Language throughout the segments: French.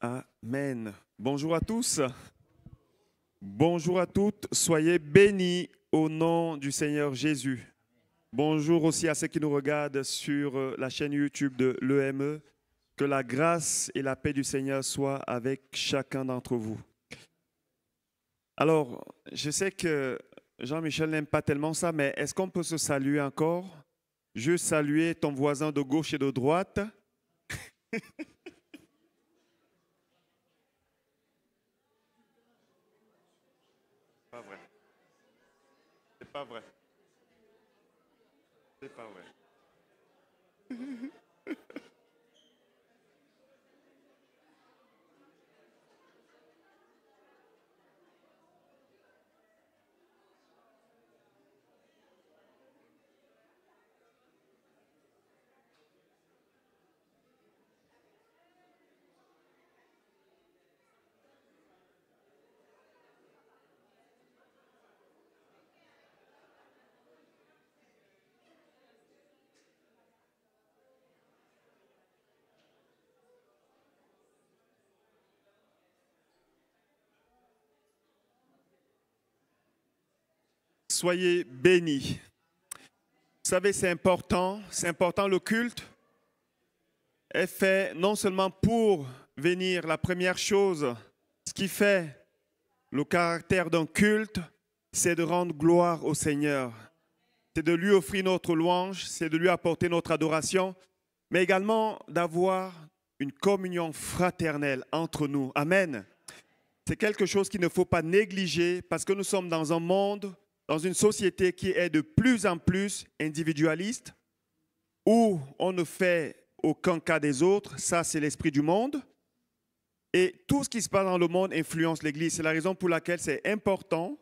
Amen. Bonjour à tous. Bonjour à toutes. Soyez bénis au nom du Seigneur Jésus. Bonjour aussi à ceux qui nous regardent sur euh, la chaîne YouTube de l'EME. Que la grâce et la paix du Seigneur soient avec chacun d'entre vous. Alors, je sais que Jean-Michel n'aime pas tellement ça, mais est-ce qu'on peut se saluer encore? Je saluer ton voisin de gauche et de droite. pas vrai. C'est pas vrai. C'est pas vrai. Soyez bénis. Vous savez, c'est important, c'est important le culte est fait non seulement pour venir, la première chose, ce qui fait le caractère d'un culte, c'est de rendre gloire au Seigneur. C'est de lui offrir notre louange, c'est de lui apporter notre adoration, mais également d'avoir une communion fraternelle entre nous. Amen. C'est quelque chose qu'il ne faut pas négliger parce que nous sommes dans un monde, dans une société qui est de plus en plus individualiste, où on ne fait aucun cas des autres. Ça, c'est l'esprit du monde. Et tout ce qui se passe dans le monde influence l'Église. C'est la raison pour laquelle c'est important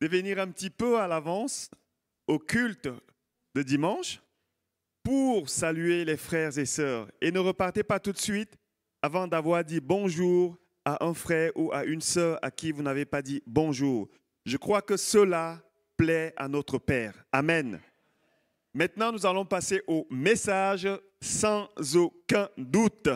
de venir un petit peu à l'avance au culte de dimanche pour saluer les frères et sœurs. Et ne repartez pas tout de suite avant d'avoir dit bonjour à un frère ou à une sœur à qui vous n'avez pas dit bonjour. Je crois que cela plaît à notre Père. Amen. Maintenant, nous allons passer au message sans aucun doute.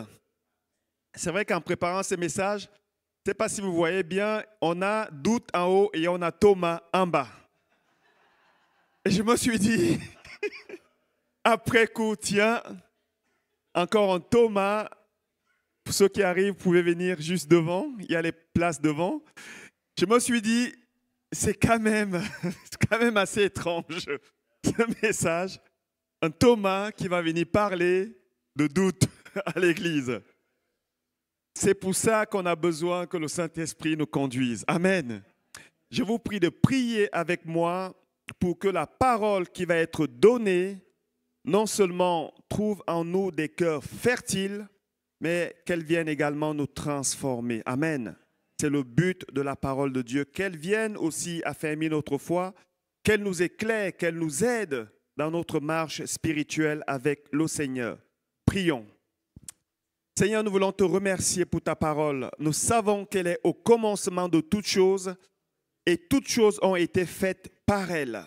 C'est vrai qu'en préparant ce message, je ne sais pas si vous voyez bien, on a doute en haut et on a Thomas en bas. Et je me suis dit, après coup, tiens, encore un Thomas. Pour ceux qui arrivent, vous pouvez venir juste devant. Il y a les places devant. Je me suis dit, c'est quand même, assez étrange ce message. Un Thomas qui va venir parler de doute à l'Église. C'est pour ça qu'on a besoin que le Saint-Esprit nous conduise. Amen. Je vous prie de prier avec moi pour que la parole qui va être donnée non seulement trouve en nous des cœurs fertiles, mais qu'elle vienne également nous transformer. Amen. C'est le but de la parole de Dieu, qu'elle vienne aussi affermir notre foi, qu'elle nous éclaire, qu'elle nous aide dans notre marche spirituelle avec le Seigneur. Prions. Seigneur, nous voulons te remercier pour ta parole. Nous savons qu'elle est au commencement de toutes choses et toutes choses ont été faites par elle.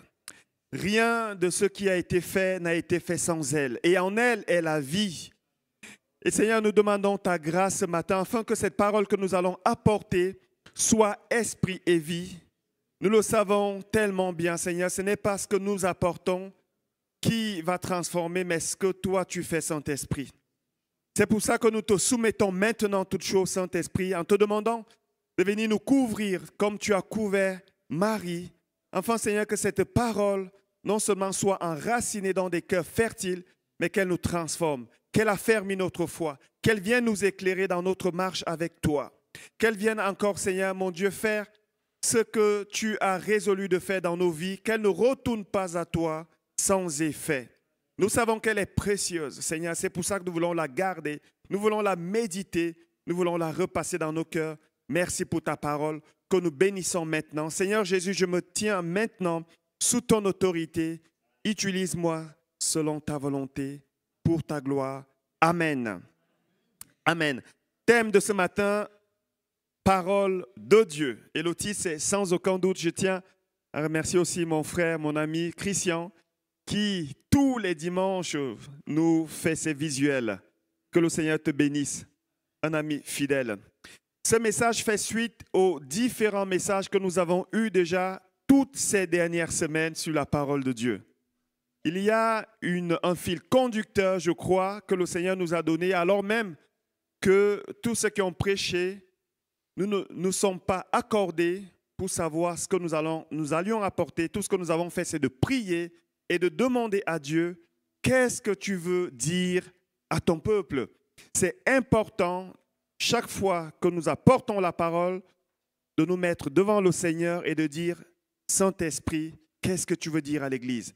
Rien de ce qui a été fait n'a été fait sans elle. Et en elle est la vie. Et Seigneur, nous demandons ta grâce ce matin afin que cette parole que nous allons apporter soit esprit et vie. Nous le savons tellement bien, Seigneur, ce n'est pas ce que nous apportons qui va transformer, mais ce que toi tu fais, Saint-Esprit. C'est pour ça que nous te soumettons maintenant toutes choses, Saint-Esprit, en te demandant de venir nous couvrir comme tu as couvert Marie. Enfin, Seigneur, que cette parole non seulement soit enracinée dans des cœurs fertiles, mais qu'elle nous transforme, qu'elle affermit notre foi, qu'elle vienne nous éclairer dans notre marche avec toi. Qu'elle vienne encore, Seigneur, mon Dieu, faire ce que tu as résolu de faire dans nos vies, qu'elle ne retourne pas à toi sans effet. Nous savons qu'elle est précieuse, Seigneur. C'est pour ça que nous voulons la garder, nous voulons la méditer, nous voulons la repasser dans nos cœurs. Merci pour ta parole que nous bénissons maintenant. Seigneur Jésus, je me tiens maintenant sous ton autorité. Utilise-moi selon ta volonté, pour ta gloire. Amen. Amen. Thème de ce matin, parole de Dieu. Et c'est sans aucun doute, je tiens à remercier aussi mon frère, mon ami Christian, qui tous les dimanches nous fait ces visuels. Que le Seigneur te bénisse. un ami fidèle. Ce message fait suite aux différents messages que nous avons eus déjà toutes ces dernières semaines sur la parole de Dieu. Il y a un fil conducteur, je crois, que le Seigneur nous a donné, alors même que tous ceux qui ont prêché, nous ne nous sommes pas accordés pour savoir ce que nous allions apporter. Tout ce que nous avons fait, c'est de prier et de demander à Dieu, qu'est-ce que tu veux dire à ton peuple? C'est important, chaque fois que nous apportons la parole, de nous mettre devant le Seigneur et de dire, Saint-Esprit, qu'est-ce que tu veux dire à l'Église?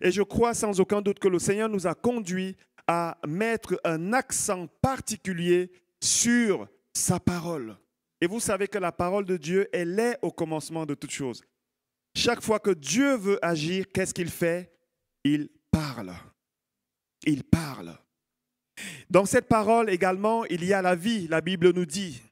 Et je crois sans aucun doute que le Seigneur nous a conduits à mettre un accent particulier sur sa parole. Et vous savez que la parole de Dieu, elle est au commencement de toute chose. Chaque fois que Dieu veut agir, qu'est-ce qu'il fait? Il parle. Il parle. Dans cette parole également, il y a la vie, la Bible nous dit.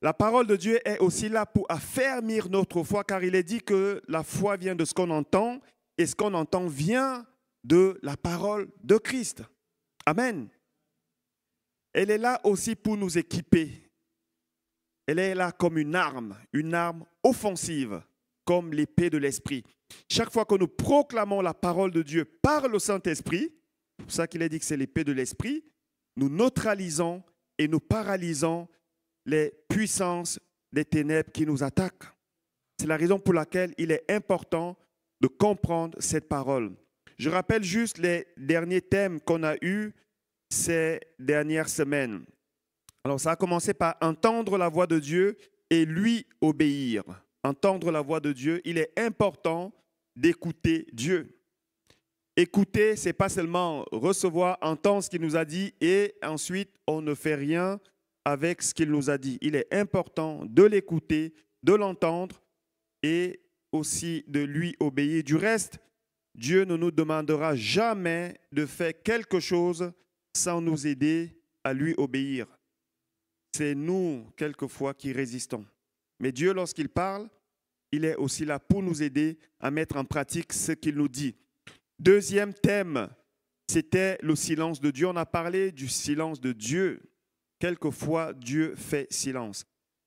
La parole de Dieu est aussi là pour affermir notre foi, car il est dit que la foi vient de ce qu'on entend, et ce qu'on entend vient de la parole de Christ. Amen. Elle est là aussi pour nous équiper. Elle est là comme une arme, une arme offensive, comme l'épée de l'Esprit. Chaque fois que nous proclamons la parole de Dieu par le Saint-Esprit, c'est pour ça qu'il est dit que c'est l'épée de l'Esprit, nous neutralisons et nous paralysons les puissances des ténèbres qui nous attaquent. C'est la raison pour laquelle il est important de comprendre cette parole. Je rappelle juste les derniers thèmes qu'on a eus ces dernières semaines. Alors ça a commencé par entendre la voix de Dieu et lui obéir. Entendre la voix de Dieu, il est important d'écouter Dieu. Écouter, c'est pas seulement recevoir, entendre ce qu'il nous a dit et ensuite on ne fait rien avec ce qu'il nous a dit. Il est important de l'écouter, de l'entendre et aussi de lui obéir. Du reste, Dieu ne nous demandera jamais de faire quelque chose sans nous aider à lui obéir. C'est nous, quelquefois, qui résistons. Mais Dieu, lorsqu'il parle, il est aussi là pour nous aider à mettre en pratique ce qu'il nous dit. Deuxième thème, c'était le silence de Dieu. On a parlé du silence de Dieu. Quelquefois, Dieu fait silence.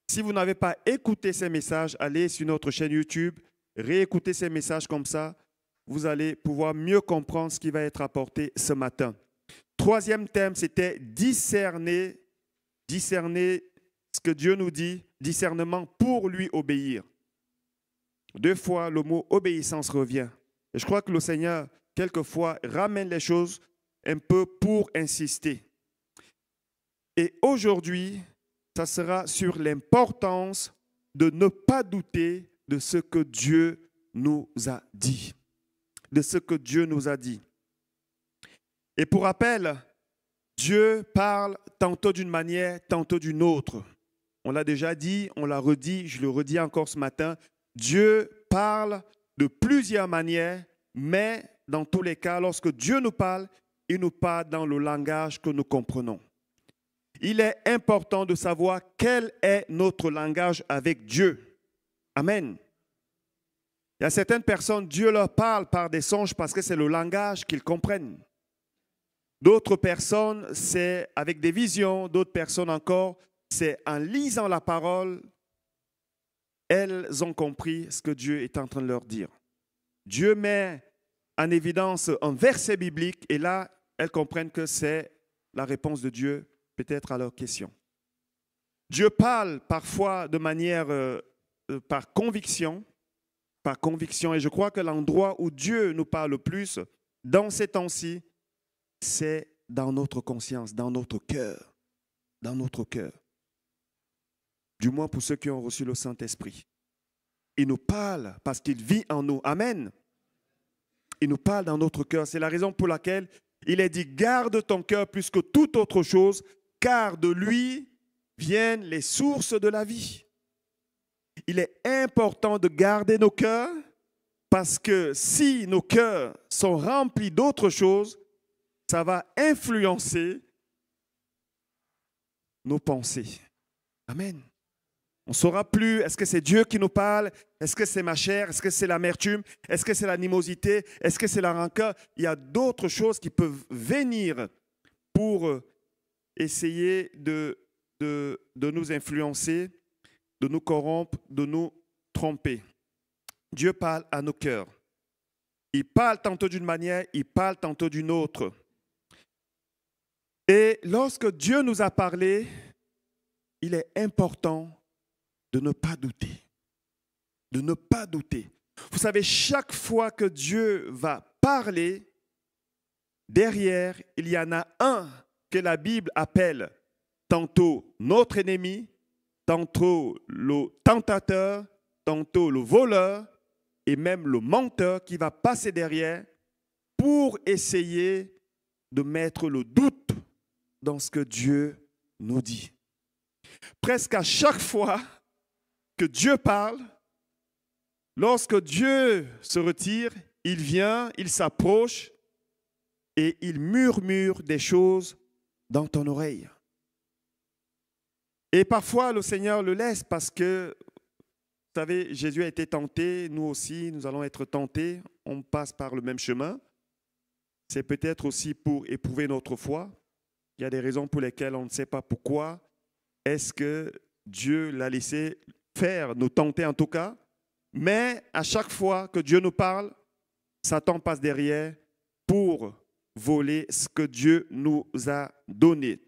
Si vous n'avez pas écouté ces messages, allez sur notre chaîne YouTube, réécoutez ces messages comme ça. Vous allez pouvoir mieux comprendre ce qui va être apporté ce matin. Troisième thème, c'était discerner, discerner ce que Dieu nous dit, discernement pour lui obéir. Deux fois, le mot obéissance revient. Et je crois que le Seigneur, quelquefois, ramène les choses un peu pour insister. Et aujourd'hui, ça sera sur l'importance de ne pas douter de ce que Dieu nous a dit. De ce que Dieu nous a dit. Et pour rappel, Dieu parle tantôt d'une manière, tantôt d'une autre. On l'a déjà dit, on l'a redit, je le redis encore ce matin. Dieu parle de plusieurs manières, mais dans tous les cas, lorsque Dieu nous parle, il nous parle dans le langage que nous comprenons. Il est important de savoir quel est notre langage avec Dieu. Amen. Il y a certaines personnes, Dieu leur parle par des songes parce que c'est le langage qu'ils comprennent. D'autres personnes, c'est avec des visions. D'autres personnes encore, c'est en lisant la parole, elles ont compris ce que Dieu est en train de leur dire. Dieu met en évidence un verset biblique et là, elles comprennent que c'est la réponse de Dieu peut-être à leurs questions. Dieu parle parfois de manière euh, par conviction, par conviction, et je crois que l'endroit où Dieu nous parle le plus dans ces temps-ci, c'est dans notre conscience, dans notre cœur, dans notre cœur du moins pour ceux qui ont reçu le Saint-Esprit. Il nous parle parce qu'il vit en nous. Amen. Il nous parle dans notre cœur. C'est la raison pour laquelle il est dit, garde ton cœur plus que toute autre chose, car de lui viennent les sources de la vie. Il est important de garder nos cœurs parce que si nos cœurs sont remplis d'autres choses, ça va influencer nos pensées. Amen. On ne saura plus, est-ce que c'est Dieu qui nous parle? Est-ce que c'est ma chair? Est-ce que c'est l'amertume? Est-ce que c'est l'animosité? Est-ce que c'est la rancœur? Il y a d'autres choses qui peuvent venir pour essayer de de, de nous influencer, de nous corrompre, de nous tromper. Dieu parle à nos cœurs. Il parle tantôt d'une manière, il parle tantôt d'une autre. Et lorsque Dieu nous a parlé, il est important de ne pas douter. De ne pas douter. Vous savez, chaque fois que Dieu va parler, derrière, il y en a un que la Bible appelle tantôt notre ennemi, tantôt le tentateur, tantôt le voleur et même le menteur qui va passer derrière pour essayer de mettre le doute dans ce que Dieu nous dit. Presque à chaque fois que Dieu parle, lorsque Dieu se retire, il vient, il s'approche et il murmure des choses dans ton oreille. Et parfois, le Seigneur le laisse parce que, vous savez, Jésus a été tenté, nous aussi, nous allons être tentés, on passe par le même chemin. C'est peut-être aussi pour éprouver notre foi. Il y a des raisons pour lesquelles on ne sait pas pourquoi. Est-ce que Dieu l'a laissé faire, nous tenter en tout cas Mais à chaque fois que Dieu nous parle, Satan passe derrière pour voler ce que Dieu nous a donné.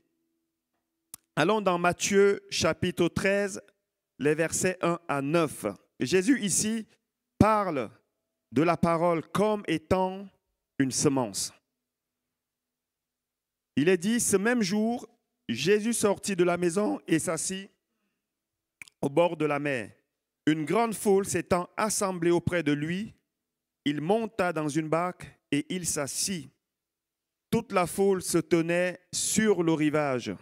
Allons dans Matthieu chapitre 13, les versets 1 à 9. Jésus ici parle de la parole comme étant une semence. Il est dit, ce même jour, Jésus sortit de la maison et s'assit au bord de la mer. Une grande foule s'étant assemblée auprès de lui, il monta dans une barque et il s'assit. Toute la foule se tenait sur le rivage.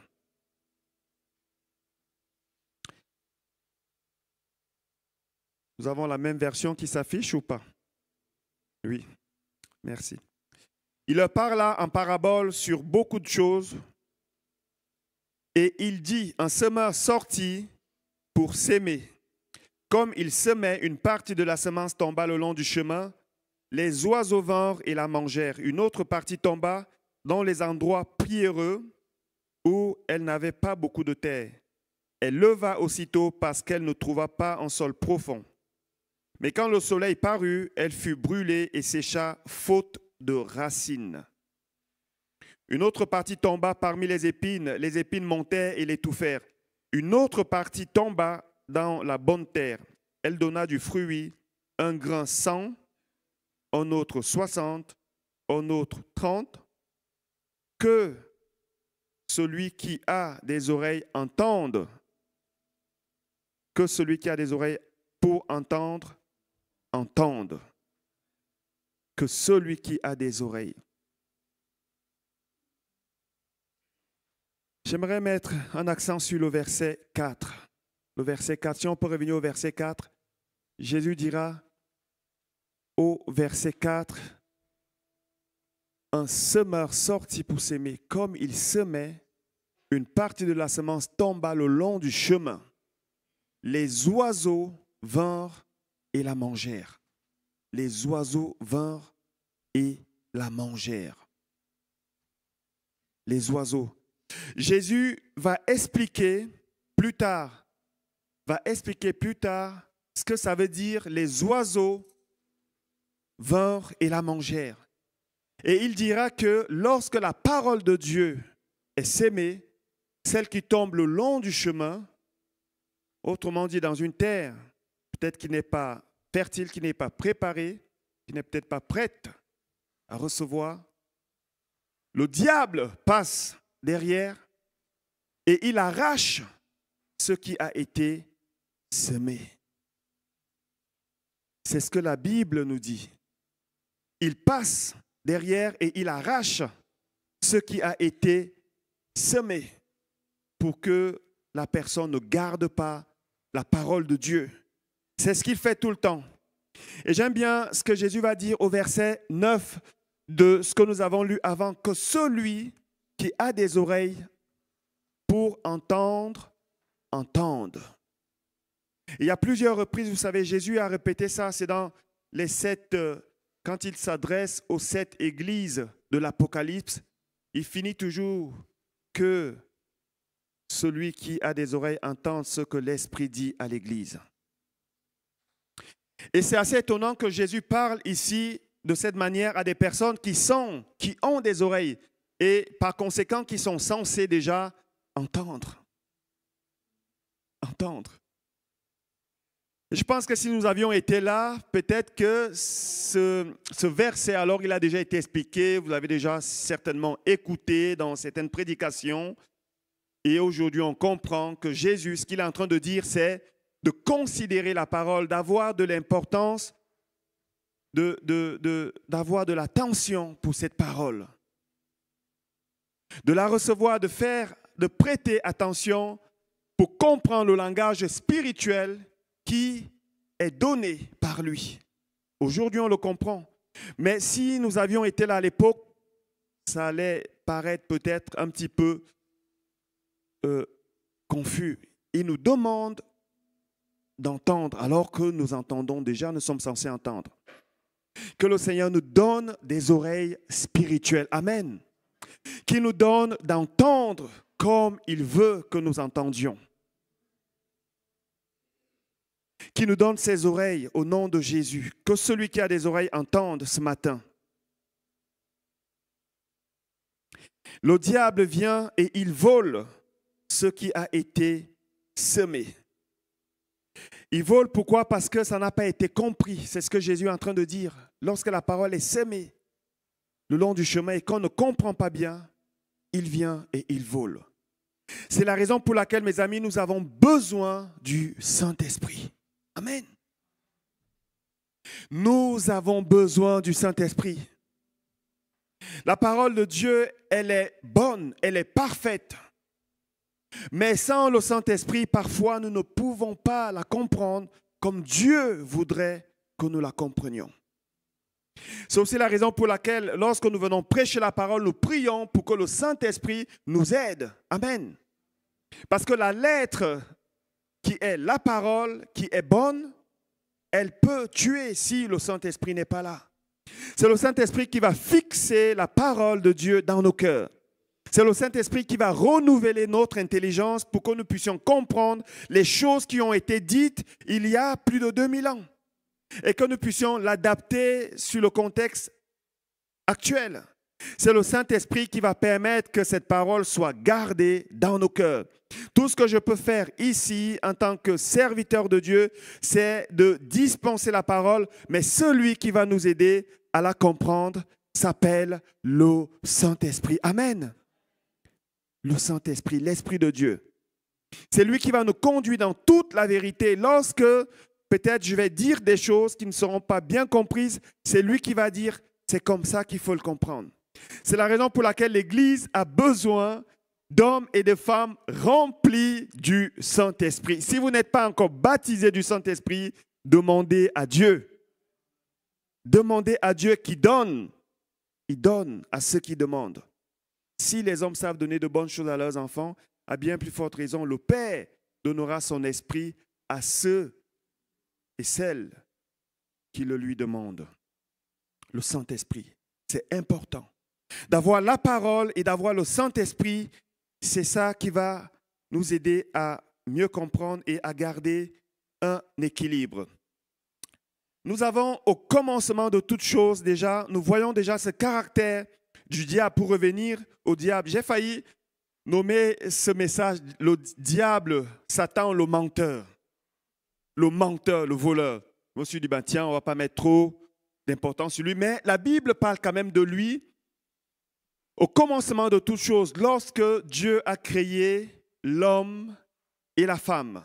Nous avons la même version qui s'affiche ou pas? Oui, merci. Il leur parla en parabole sur beaucoup de choses et il dit, un semeur sorti pour s'aimer. Comme il semait, une partie de la semence tomba le long du chemin, les oiseaux vinrent et la mangèrent. Une autre partie tomba dans les endroits pierreux où elle n'avait pas beaucoup de terre. Elle leva aussitôt parce qu'elle ne trouva pas un sol profond. Mais quand le soleil parut, elle fut brûlée et sécha, faute de racines. Une autre partie tomba parmi les épines, les épines montèrent et l'étouffèrent. Une autre partie tomba dans la bonne terre. Elle donna du fruit, un grain cent, un autre soixante, un autre trente. Que celui qui a des oreilles entende. Que celui qui a des oreilles pour entendre entende que celui qui a des oreilles. J'aimerais mettre un accent sur le verset 4. Le verset 4, si on peut revenir au verset 4, Jésus dira au verset 4, un semeur sortit pour s'aimer, comme il semait, une partie de la semence tomba le long du chemin. Les oiseaux vinrent et la mangèrent. Les oiseaux vinrent et la mangèrent. Les oiseaux. Jésus va expliquer plus tard, va expliquer plus tard ce que ça veut dire les oiseaux vinrent et la mangèrent. Et il dira que lorsque la parole de Dieu est sémée, celle qui tombe le long du chemin, autrement dit dans une terre peut-être qui n'est pas fertile, qui n'est pas préparée, qui n'est peut-être pas prête à recevoir. Le diable passe derrière et il arrache ce qui a été semé. C'est ce que la Bible nous dit. Il passe derrière et il arrache ce qui a été semé pour que la personne ne garde pas la parole de Dieu. C'est ce qu'il fait tout le temps. Et j'aime bien ce que Jésus va dire au verset 9 de ce que nous avons lu avant, que celui qui a des oreilles pour entendre, entende. il y a plusieurs reprises, vous savez, Jésus a répété ça, c'est dans les sept, euh, quand il s'adresse aux sept églises de l'Apocalypse, il finit toujours que celui qui a des oreilles entende ce que l'Esprit dit à l'Église. Et c'est assez étonnant que Jésus parle ici de cette manière à des personnes qui sont, qui ont des oreilles et par conséquent qui sont censées déjà entendre. Entendre. Je pense que si nous avions été là, peut-être que ce, ce, verset, alors il a déjà été expliqué, vous l'avez déjà certainement écouté dans certaines prédications. Et aujourd'hui, on comprend que Jésus, ce qu'il est en train de dire, c'est de considérer la parole, d'avoir de l'importance, d'avoir de, de, de l'attention pour cette parole, de la recevoir, de faire, de prêter attention pour comprendre le langage spirituel qui est donné par lui. Aujourd'hui, on le comprend. Mais si nous avions été là à l'époque, ça allait paraître peut-être un petit peu euh, confus. Il nous demande d'entendre alors que nous entendons déjà, nous sommes censés entendre. Que le Seigneur nous donne des oreilles spirituelles. Amen. Qu'il nous donne d'entendre comme il veut que nous entendions qui nous donne ses oreilles au nom de Jésus. Que celui qui a des oreilles entende ce matin. Le diable vient et il vole ce qui a été semé. Il vole pourquoi? Parce que ça n'a pas été compris. C'est ce que Jésus est en train de dire. Lorsque la parole est semée le long du chemin et qu'on ne comprend pas bien, il vient et il vole. C'est la raison pour laquelle, mes amis, nous avons besoin du Saint-Esprit. Amen. Nous avons besoin du Saint-Esprit. La parole de Dieu, elle est bonne, elle est parfaite. Mais sans le Saint-Esprit, parfois, nous ne pouvons pas la comprendre comme Dieu voudrait que nous la comprenions. C'est aussi la raison pour laquelle, lorsque nous venons prêcher la parole, nous prions pour que le Saint-Esprit nous aide. Amen. Parce que la lettre qui est la parole, qui est bonne, elle peut tuer si le Saint-Esprit n'est pas là. C'est le Saint-Esprit qui va fixer la parole de Dieu dans nos cœurs. C'est le Saint-Esprit qui va renouveler notre intelligence pour que nous puissions comprendre les choses qui ont été dites il y a plus de 2000 ans et que nous puissions l'adapter sur le contexte actuel. C'est le Saint-Esprit qui va permettre que cette parole soit gardée dans nos cœurs. Tout ce que je peux faire ici en tant que serviteur de Dieu, c'est de dispenser la parole, mais celui qui va nous aider à la comprendre s'appelle le Saint-Esprit. Amen. Le Saint-Esprit, l'Esprit de Dieu. C'est lui qui va nous conduire dans toute la vérité. Lorsque peut-être je vais dire des choses qui ne seront pas bien comprises, c'est lui qui va dire, c'est comme ça qu'il faut le comprendre. C'est la raison pour laquelle l'Église a besoin d'hommes et de femmes remplis du Saint-Esprit. Si vous n'êtes pas encore baptisé du Saint-Esprit, demandez à Dieu. Demandez à Dieu qui donne. Il donne à ceux qui demandent. Si les hommes savent donner de bonnes choses à leurs enfants, à bien plus forte raison, le Père donnera son esprit à ceux et celles qui le lui demandent. Le Saint-Esprit, c'est important. D'avoir la parole et d'avoir le Saint-Esprit, c'est ça qui va nous aider à mieux comprendre et à garder un équilibre. Nous avons au commencement de toute chose déjà, nous voyons déjà ce caractère du diable. Pour revenir au diable, j'ai failli nommer ce message le diable, Satan, le menteur. Le menteur, le voleur. Je me suis dit, ben, tiens, on ne va pas mettre trop d'importance sur lui, mais la Bible parle quand même de lui au commencement de toutes choses, lorsque Dieu a créé l'homme et la femme,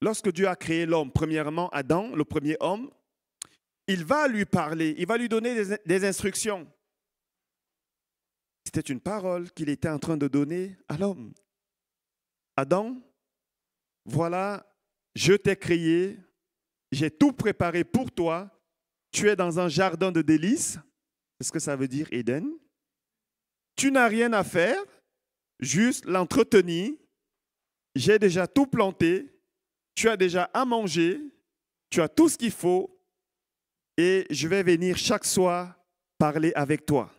lorsque Dieu a créé l'homme, premièrement Adam, le premier homme, il va lui parler, il va lui donner des, instructions. C'était une parole qu'il était en train de donner à l'homme. Adam, voilà, je t'ai créé, j'ai tout préparé pour toi, tu es dans un jardin de délices, c'est ce que ça veut dire Éden. Tu n'as rien à faire, juste l'entretenir. J'ai déjà tout planté, tu as déjà à manger, tu as tout ce qu'il faut et je vais venir chaque soir parler avec toi.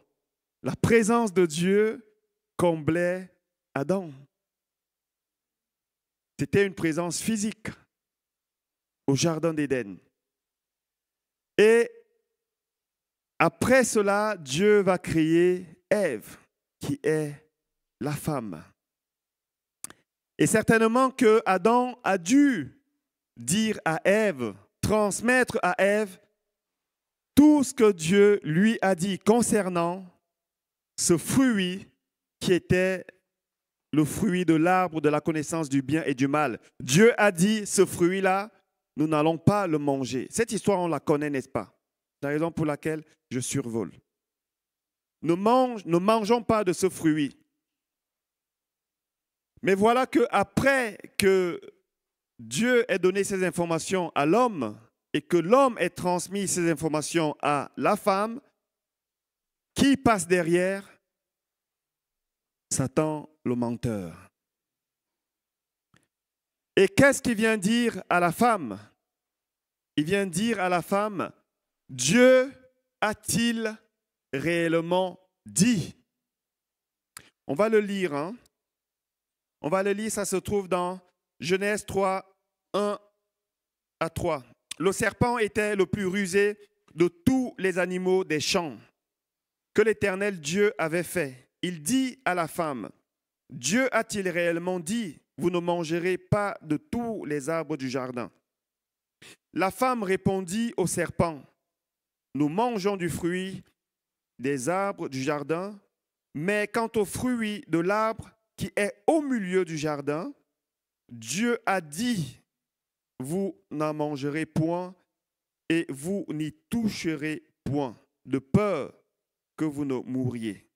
La présence de Dieu comblait Adam. C'était une présence physique au Jardin d'Éden. Et après cela, Dieu va créer Ève, qui est la femme. Et certainement que Adam a dû dire à Ève, transmettre à Ève tout ce que Dieu lui a dit concernant ce fruit qui était le fruit de l'arbre de la connaissance du bien et du mal. Dieu a dit, ce fruit-là, nous n'allons pas le manger. Cette histoire, on la connaît, n'est-ce pas? C'est la raison pour laquelle je survole. Ne, mange, ne mangeons pas de ce fruit. Mais voilà que après que Dieu ait donné ces informations à l'homme et que l'homme ait transmis ces informations à la femme, qui passe derrière? Satan le menteur. Et qu'est-ce qu'il vient dire à la femme? Il vient dire à la femme, Dieu a-t-il réellement dit? On va le lire. Hein? On va le lire, ça se trouve dans Genèse 3, 1 à 3. Le serpent était le plus rusé de tous les animaux des champs que l'Éternel Dieu avait fait. Il dit à la femme, Dieu a-t-il réellement dit, vous ne mangerez pas de tous les arbres du jardin? La femme répondit au serpent, nous mangeons du fruit des arbres du jardin, mais quant au fruit de l'arbre qui est au milieu du jardin, Dieu a dit, vous n'en mangerez point et vous n'y toucherez point, de peur que vous ne mouriez.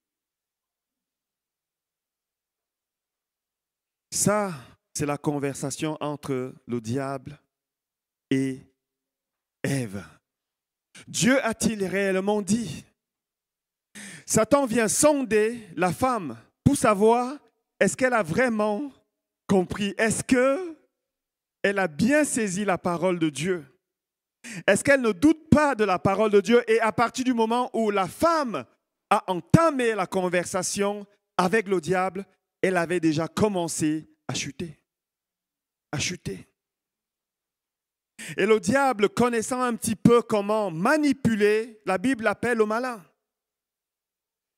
Ça, c'est la conversation entre le diable et Ève. Dieu a-t-il réellement dit Satan vient sonder la femme pour savoir est-ce qu'elle a vraiment compris? Est-ce que elle a bien saisi la parole de Dieu Est-ce qu'elle ne doute pas de la parole de Dieu? Et à partir du moment où la femme a entamé la conversation avec le diable, elle avait déjà commencé à chuter. À chuter. Et le diable, connaissant un petit peu comment manipuler, la Bible l'appelle au malin.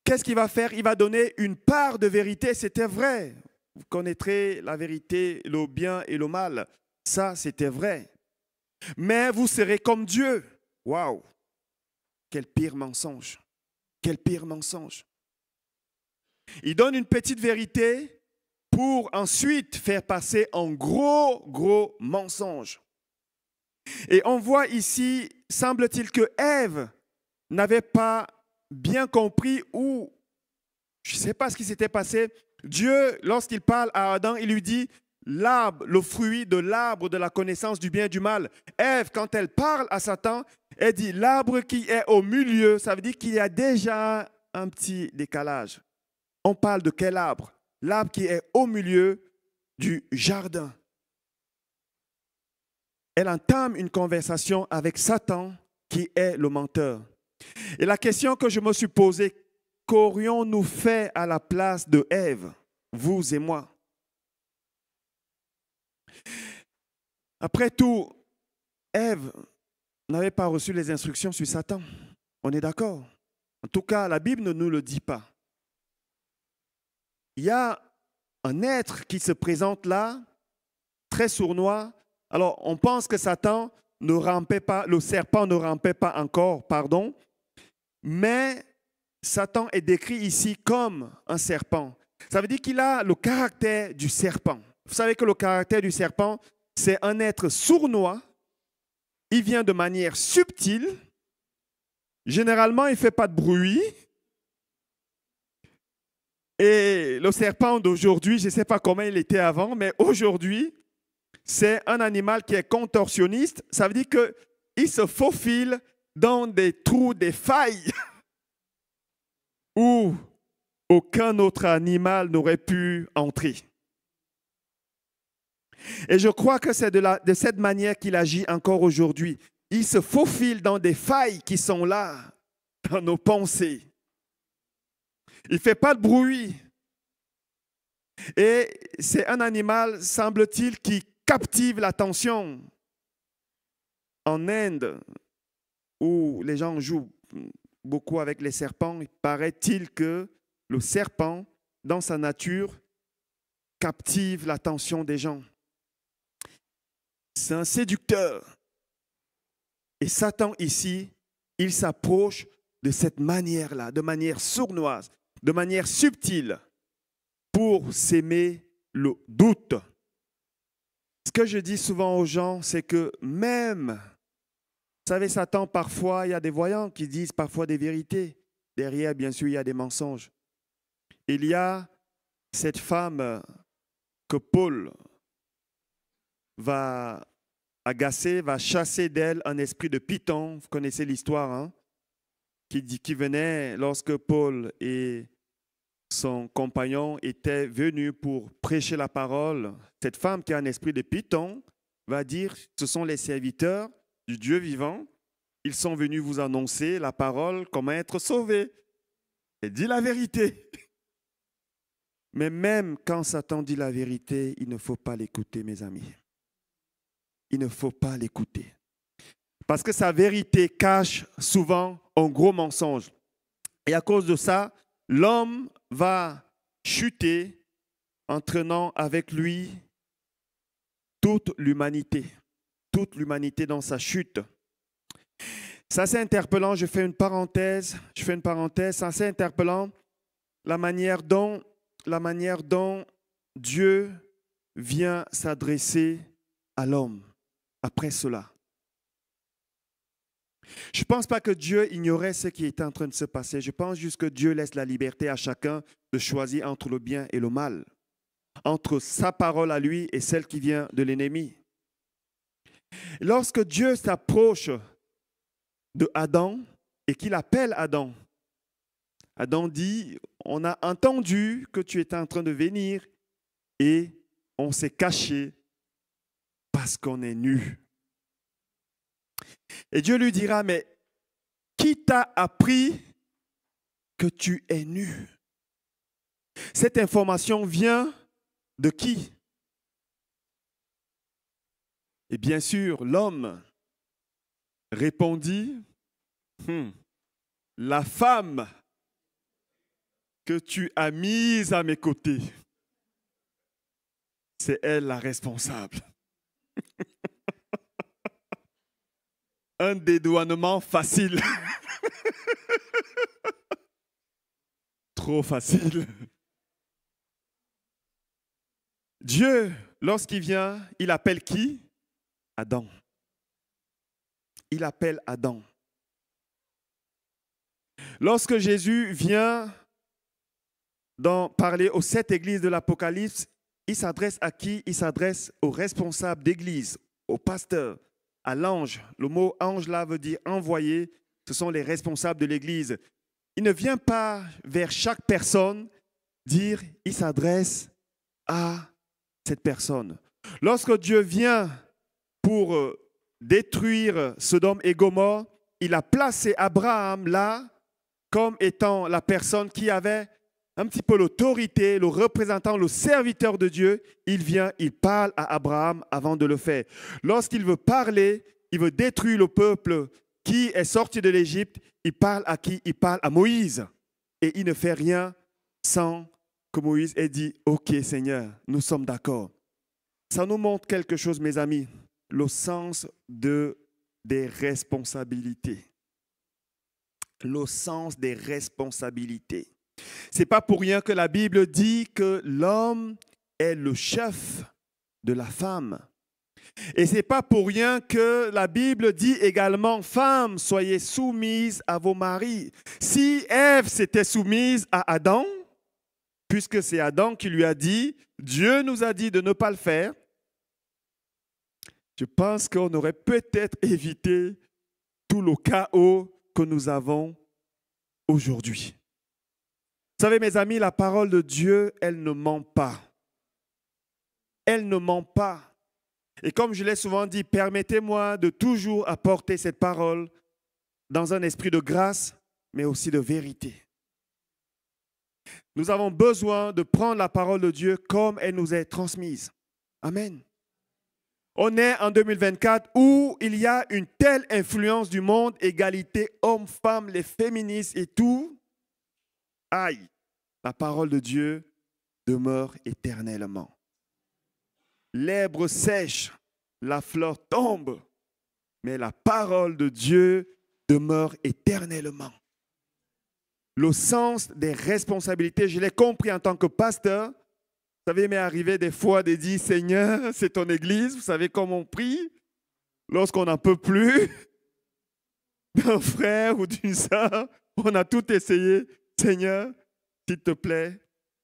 Qu'est-ce qu'il va faire? Il va donner une part de vérité, c'était vrai. Vous connaîtrez la vérité, le bien et le mal. Ça, c'était vrai. Mais vous serez comme Dieu. Waouh Quel pire mensonge. Quel pire mensonge. Il donne une petite vérité pour ensuite faire passer un gros, gros mensonge. Et on voit ici, semble-t-il que Ève n'avait pas bien compris ou je ne sais pas ce qui s'était passé. Dieu, lorsqu'il parle à Adam, il lui dit l'arbre, le fruit de l'arbre de la connaissance du bien et du mal. Ève, quand elle parle à Satan, elle dit l'arbre qui est au milieu, ça veut dire qu'il y a déjà un petit décalage. On parle de quel arbre? L'arbre qui est au milieu du jardin. Elle entame une conversation avec Satan qui est le menteur. Et la question que je me suis posée, qu'aurions-nous fait à la place de Ève, vous et moi? Après tout, Ève n'avait pas reçu les instructions sur Satan. On est d'accord En tout cas, la Bible ne nous le dit pas. Il y a un être qui se présente là, très sournois. Alors, on pense que Satan ne rampait pas, le serpent ne rampait pas encore, pardon, mais Satan est décrit ici comme un serpent. Ça veut dire qu'il a le caractère du serpent. Vous savez que le caractère du serpent, c'est un être sournois. Il vient de manière subtile. Généralement, il ne fait pas de bruit. Et le serpent d'aujourd'hui, je ne sais pas comment il était avant, mais aujourd'hui, c'est un animal qui est contorsionniste. Ça veut dire qu'il se faufile dans des trous, des failles où aucun autre animal n'aurait pu entrer. Et je crois que c'est de, cette manière qu'il agit encore aujourd'hui. Il se faufile dans des failles qui sont là, dans nos pensées. Il ne fait pas de bruit. Et c'est un animal, semble-t-il, qui captive l'attention. En Inde, où les gens jouent beaucoup avec les serpents, il paraît-il que le serpent, dans sa nature, captive l'attention des gens. C'est un séducteur. Et Satan ici, il s'approche de cette manière-là, de manière sournoise, de manière subtile, pour s'aimer le doute. Ce que je dis souvent aux gens, c'est que même, vous savez, Satan, parfois, il y a des voyants qui disent parfois des vérités. Derrière, bien sûr, il y a des mensonges. Il y a cette femme que Paul va agacer, va chasser d'elle un esprit de python. Vous connaissez l'histoire, hein? qui, venait lorsque Paul et son compagnon étaient venus pour prêcher la parole. Cette femme qui a un esprit de python va dire, ce sont les serviteurs du Dieu vivant. Ils sont venus vous annoncer la parole, comment être sauvé. Et dit la vérité. Mais même quand Satan dit la vérité, il ne faut pas l'écouter, mes amis. Il ne faut pas l'écouter. Parce que sa vérité cache souvent un gros mensonge. Et à cause de ça, l'homme va chuter, entraînant avec lui toute l'humanité, toute l'humanité dans sa chute. Ça c'est interpellant, je fais une parenthèse, je fais une parenthèse, ça c'est interpellant la manière dont la manière dont Dieu vient s'adresser à l'homme après cela. Je ne pense pas que Dieu ignorait ce qui était en train de se passer. Je pense juste que Dieu laisse la liberté à chacun de choisir entre le bien et le mal, entre sa parole à lui et celle qui vient de l'ennemi. Lorsque Dieu s'approche de Adam et qu'il appelle Adam, Adam dit, on a entendu que tu étais en train de venir et on s'est caché parce qu'on est nu. Et Dieu lui dira, mais qui t'a appris que tu es nu? Cette information vient de qui? Et bien sûr, l'homme répondit, hmm, la femme que tu as mise à mes côtés, c'est elle la responsable. Un dédouanement facile. Trop facile. Dieu, lorsqu'il vient, il appelle qui? Adam. Il appelle Adam. Lorsque Jésus vient dans parler aux sept églises de l'Apocalypse, il s'adresse à qui? Il s'adresse aux responsables d'église, aux pasteurs, à l'ange. Le mot ange là veut dire envoyé. Ce sont les responsables de l'église. Il ne vient pas vers chaque personne dire, il s'adresse à cette personne. Lorsque Dieu vient pour euh, détruire Sodome et Gomorre, il a placé Abraham là comme étant la personne qui avait un petit peu l'autorité, le représentant, le serviteur de Dieu, il vient, il parle à Abraham avant de le faire. Lorsqu'il veut parler, il veut détruire le peuple qui est sorti de l'Égypte, il parle à qui? Il parle à Moïse. Et il ne fait rien sans que Moïse ait dit, OK Seigneur, nous sommes d'accord. Ça nous montre quelque chose, mes amis, le sens de, des responsabilités. Le sens des responsabilités. C'est pas pour rien que la Bible dit que l'homme est le chef de la femme. Et c'est pas pour rien que la Bible dit également femmes, soyez soumises à vos maris. Si Ève s'était soumise à Adam, puisque c'est Adam qui lui a dit, Dieu nous a dit de ne pas le faire, je pense qu'on aurait peut-être évité tout le chaos que nous avons aujourd'hui. Vous savez, mes amis, la parole de Dieu, elle ne ment pas. Elle ne ment pas. Et comme je l'ai souvent dit, permettez-moi de toujours apporter cette parole dans un esprit de grâce, mais aussi de vérité. Nous avons besoin de prendre la parole de Dieu comme elle nous est transmise. Amen. On est en 2024 où il y a une telle influence du monde, égalité hommes-femmes, les féministes et tout. Aïe, la parole de Dieu demeure éternellement. L'herbe sèche, la fleur tombe, mais la parole de Dieu demeure éternellement. Le sens des responsabilités, je l'ai compris en tant que pasteur. Vous savez, m'est arrivé des fois de dire, Seigneur, c'est ton église, vous savez comment on prie lorsqu'on n'en peut plus d'un frère ou d'une sœur, on a tout essayé. Seigneur, s'il te plaît,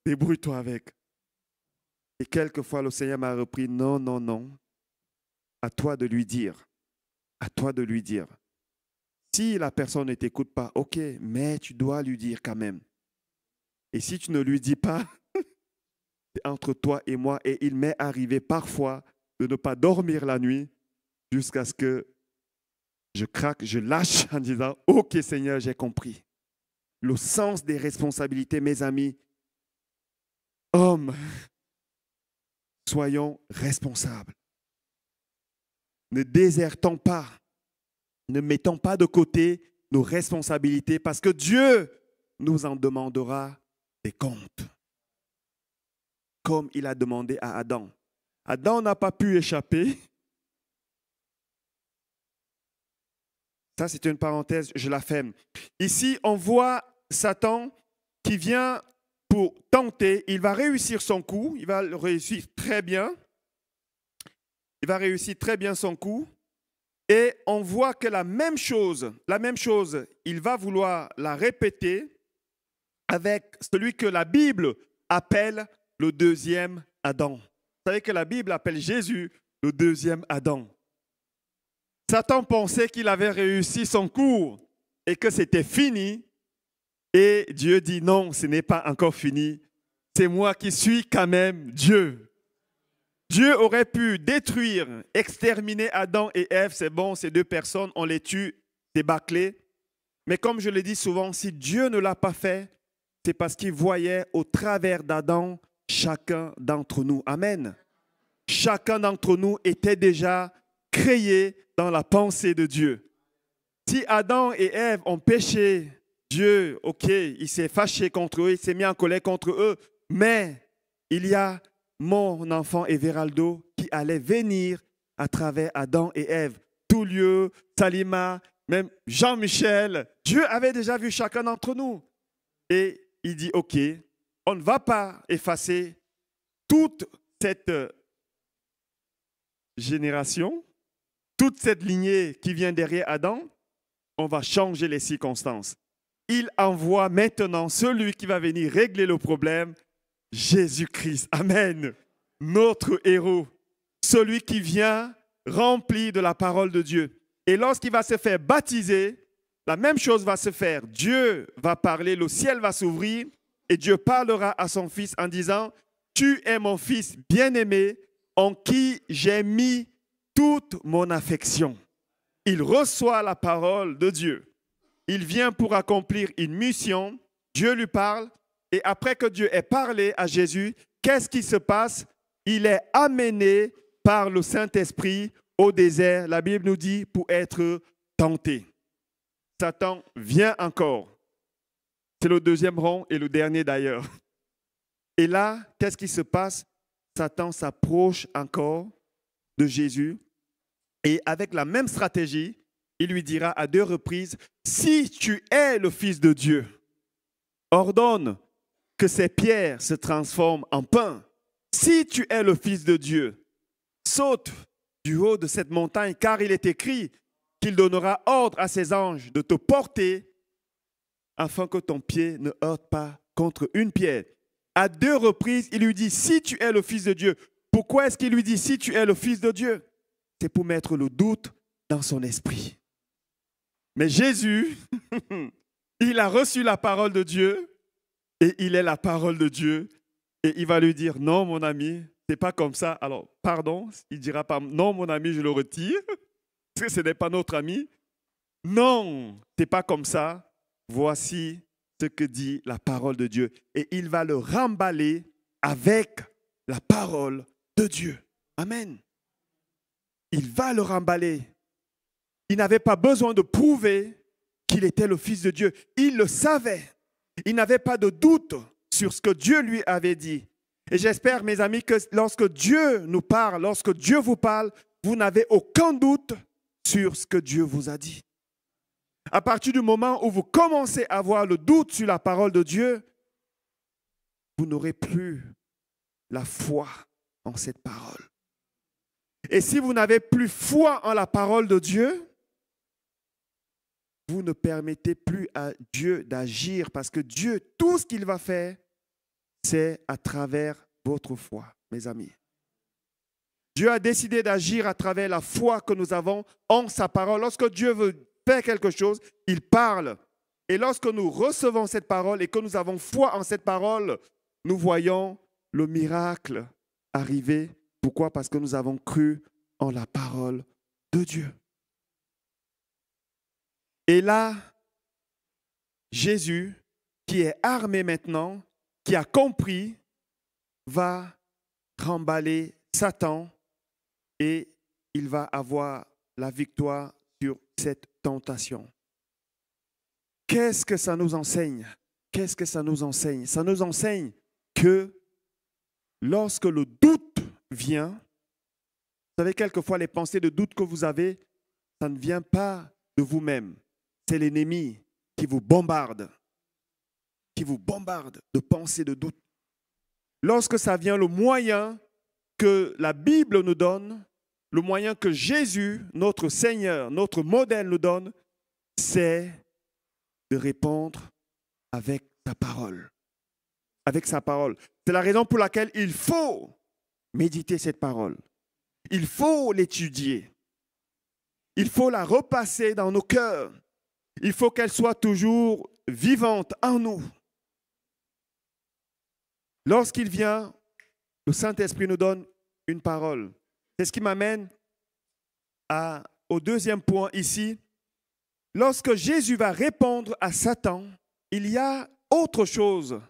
débrouille-toi avec. Et quelquefois, le Seigneur m'a repris, non, non, non, à toi de lui dire, à toi de lui dire. Si la personne ne t'écoute pas, ok, mais tu dois lui dire quand même. Et si tu ne lui dis pas, c'est entre toi et moi. Et il m'est arrivé parfois de ne pas dormir la nuit jusqu'à ce que je craque, je lâche en disant, ok Seigneur, j'ai compris. Le sens des responsabilités, mes amis, hommes, soyons responsables. Ne désertons pas, ne mettons pas de côté nos responsabilités parce que Dieu nous en demandera des comptes, comme il a demandé à Adam. Adam n'a pas pu échapper. Ça, c'est une parenthèse, je la ferme. Ici, on voit Satan qui vient pour tenter. Il va réussir son coup, il va le réussir très bien. Il va réussir très bien son coup. Et on voit que la même chose, la même chose, il va vouloir la répéter avec celui que la Bible appelle le deuxième Adam. Vous savez que la Bible appelle Jésus le deuxième Adam. Satan pensait qu'il avait réussi son cours et que c'était fini. Et Dieu dit non, ce n'est pas encore fini. C'est moi qui suis quand même Dieu. Dieu aurait pu détruire, exterminer Adam et Ève, c'est bon, ces deux personnes, on les tue, c'est bâclé. Mais comme je le dis souvent, si Dieu ne l'a pas fait, c'est parce qu'il voyait au travers d'Adam chacun d'entre nous. Amen. Chacun d'entre nous était déjà créé dans la pensée de Dieu. Si Adam et Ève ont péché, Dieu, ok, il s'est fâché contre eux, il s'est mis en colère contre eux, mais il y a mon enfant Everaldo qui allait venir à travers Adam et Ève. lieu, Salima, même Jean-Michel. Dieu avait déjà vu chacun d'entre nous. Et il dit, OK, on ne va pas effacer toute cette génération, toute cette lignée qui vient derrière Adam. On va changer les circonstances. Il envoie maintenant celui qui va venir régler le problème Jésus-Christ. Amen. Notre héros. Celui qui vient rempli de la parole de Dieu. Et lorsqu'il va se faire baptiser, la même chose va se faire. Dieu va parler, le ciel va s'ouvrir et Dieu parlera à son fils en disant, Tu es mon fils bien-aimé en qui j'ai mis toute mon affection. Il reçoit la parole de Dieu. Il vient pour accomplir une mission. Dieu lui parle et après que Dieu ait parlé à Jésus, qu'est-ce qui se passe? Il est amené par le Saint-Esprit au désert, la Bible nous dit, pour être tenté. Satan vient encore. C'est le deuxième rang et le dernier d'ailleurs. Et là, qu'est-ce qui se passe? Satan s'approche encore de Jésus et avec la même stratégie, il lui dira à deux reprises, si tu es le Fils de Dieu, ordonne que ces pierres se transforment en pain. Si tu es le Fils de Dieu, saute du haut de cette montagne, car il est écrit qu'il donnera ordre à ses anges de te porter afin que ton pied ne heurte pas contre une pierre. À deux reprises, il lui dit, si tu es le Fils de Dieu, pourquoi est-ce qu'il lui dit, si tu es le Fils de Dieu? C'est pour mettre le doute dans son esprit. Mais Jésus, il a reçu la parole de Dieu et il est la parole de Dieu. Et il va lui dire, non, mon ami, c'est pas comme ça. Alors, pardon, il dira pas, non, mon ami, je le retire, parce que ce n'est pas notre ami. Non, c'est pas comme ça. Voici ce que dit la parole de Dieu et il va le remballer avec la parole de Dieu. Amen. Il va le remballer. Il n'avait pas besoin de prouver qu'il était le Fils de Dieu. Il le savait. Il n'avait pas de doute sur ce que Dieu lui avait dit. Et j'espère, mes amis, que lorsque Dieu nous parle, lorsque Dieu vous parle, vous n'avez aucun doute sur ce que Dieu vous a dit. À partir du moment où vous commencez à avoir le doute sur la parole de Dieu, vous n'aurez plus la foi en cette parole. Et si vous n'avez plus foi en la parole de Dieu, vous ne permettez plus à Dieu d'agir parce que Dieu, tout ce qu'il va faire, c'est à travers votre foi, mes amis. Dieu a décidé d'agir à travers la foi que nous avons en sa parole. Lorsque Dieu veut faire quelque chose, il parle. Et lorsque nous recevons cette parole et que nous avons foi en cette parole, nous voyons le miracle arriver. Pourquoi? Parce que nous avons cru en la parole de Dieu. Et là, Jésus, qui est armé maintenant, qui a compris, va remballer Satan et il va avoir la victoire sur cette tentation. Qu'est-ce que ça nous enseigne? Qu'est-ce que ça nous enseigne? Ça nous enseigne que lorsque le doute vient, vous savez, quelquefois les pensées de doute que vous avez, ça ne vient pas de vous-même. C'est l'ennemi qui vous bombarde, qui vous bombarde de pensées de doute. Lorsque ça vient, le moyen que la Bible nous donne, le moyen que Jésus, notre Seigneur, notre modèle nous donne, c'est de répondre avec sa parole. Avec sa parole. C'est la raison pour laquelle il faut méditer cette parole. Il faut l'étudier. Il faut la repasser dans nos cœurs. Il faut qu'elle soit toujours vivante en nous. Lorsqu'il vient, le Saint-Esprit nous donne une parole. C'est ce qui m'amène au deuxième point ici. Lorsque Jésus va répondre à Satan, il y a autre chose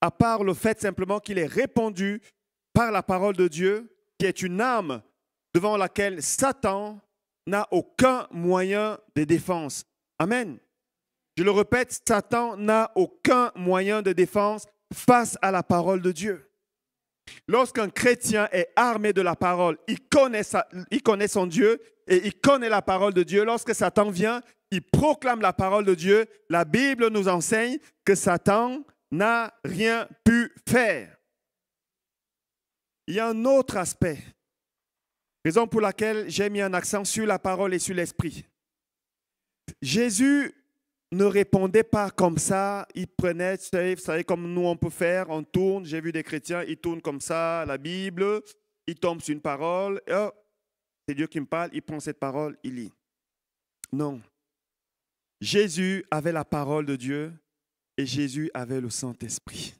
à part le fait simplement qu'il est répondu par la parole de Dieu, qui est une âme devant laquelle Satan n'a aucun moyen de défense. Amen. Je le répète, Satan n'a aucun moyen de défense face à la parole de Dieu. Lorsqu'un chrétien est armé de la parole, il connaît, son Dieu et il connaît la parole de Dieu. Lorsque Satan vient, il proclame la parole de Dieu. La Bible nous enseigne que Satan n'a rien pu faire. Il y a un autre aspect, raison pour laquelle j'ai mis un accent sur la parole et sur l'esprit. Jésus ne répondait pas comme ça. Il prenait, vous savez, comme nous on peut faire, on tourne. J'ai vu des chrétiens, ils tournent comme ça la Bible, ils tombent sur une parole. Oh, c'est Dieu qui me parle, il prend cette parole, il lit. Non. Jésus avait la parole de Dieu et Jésus avait le Saint-Esprit.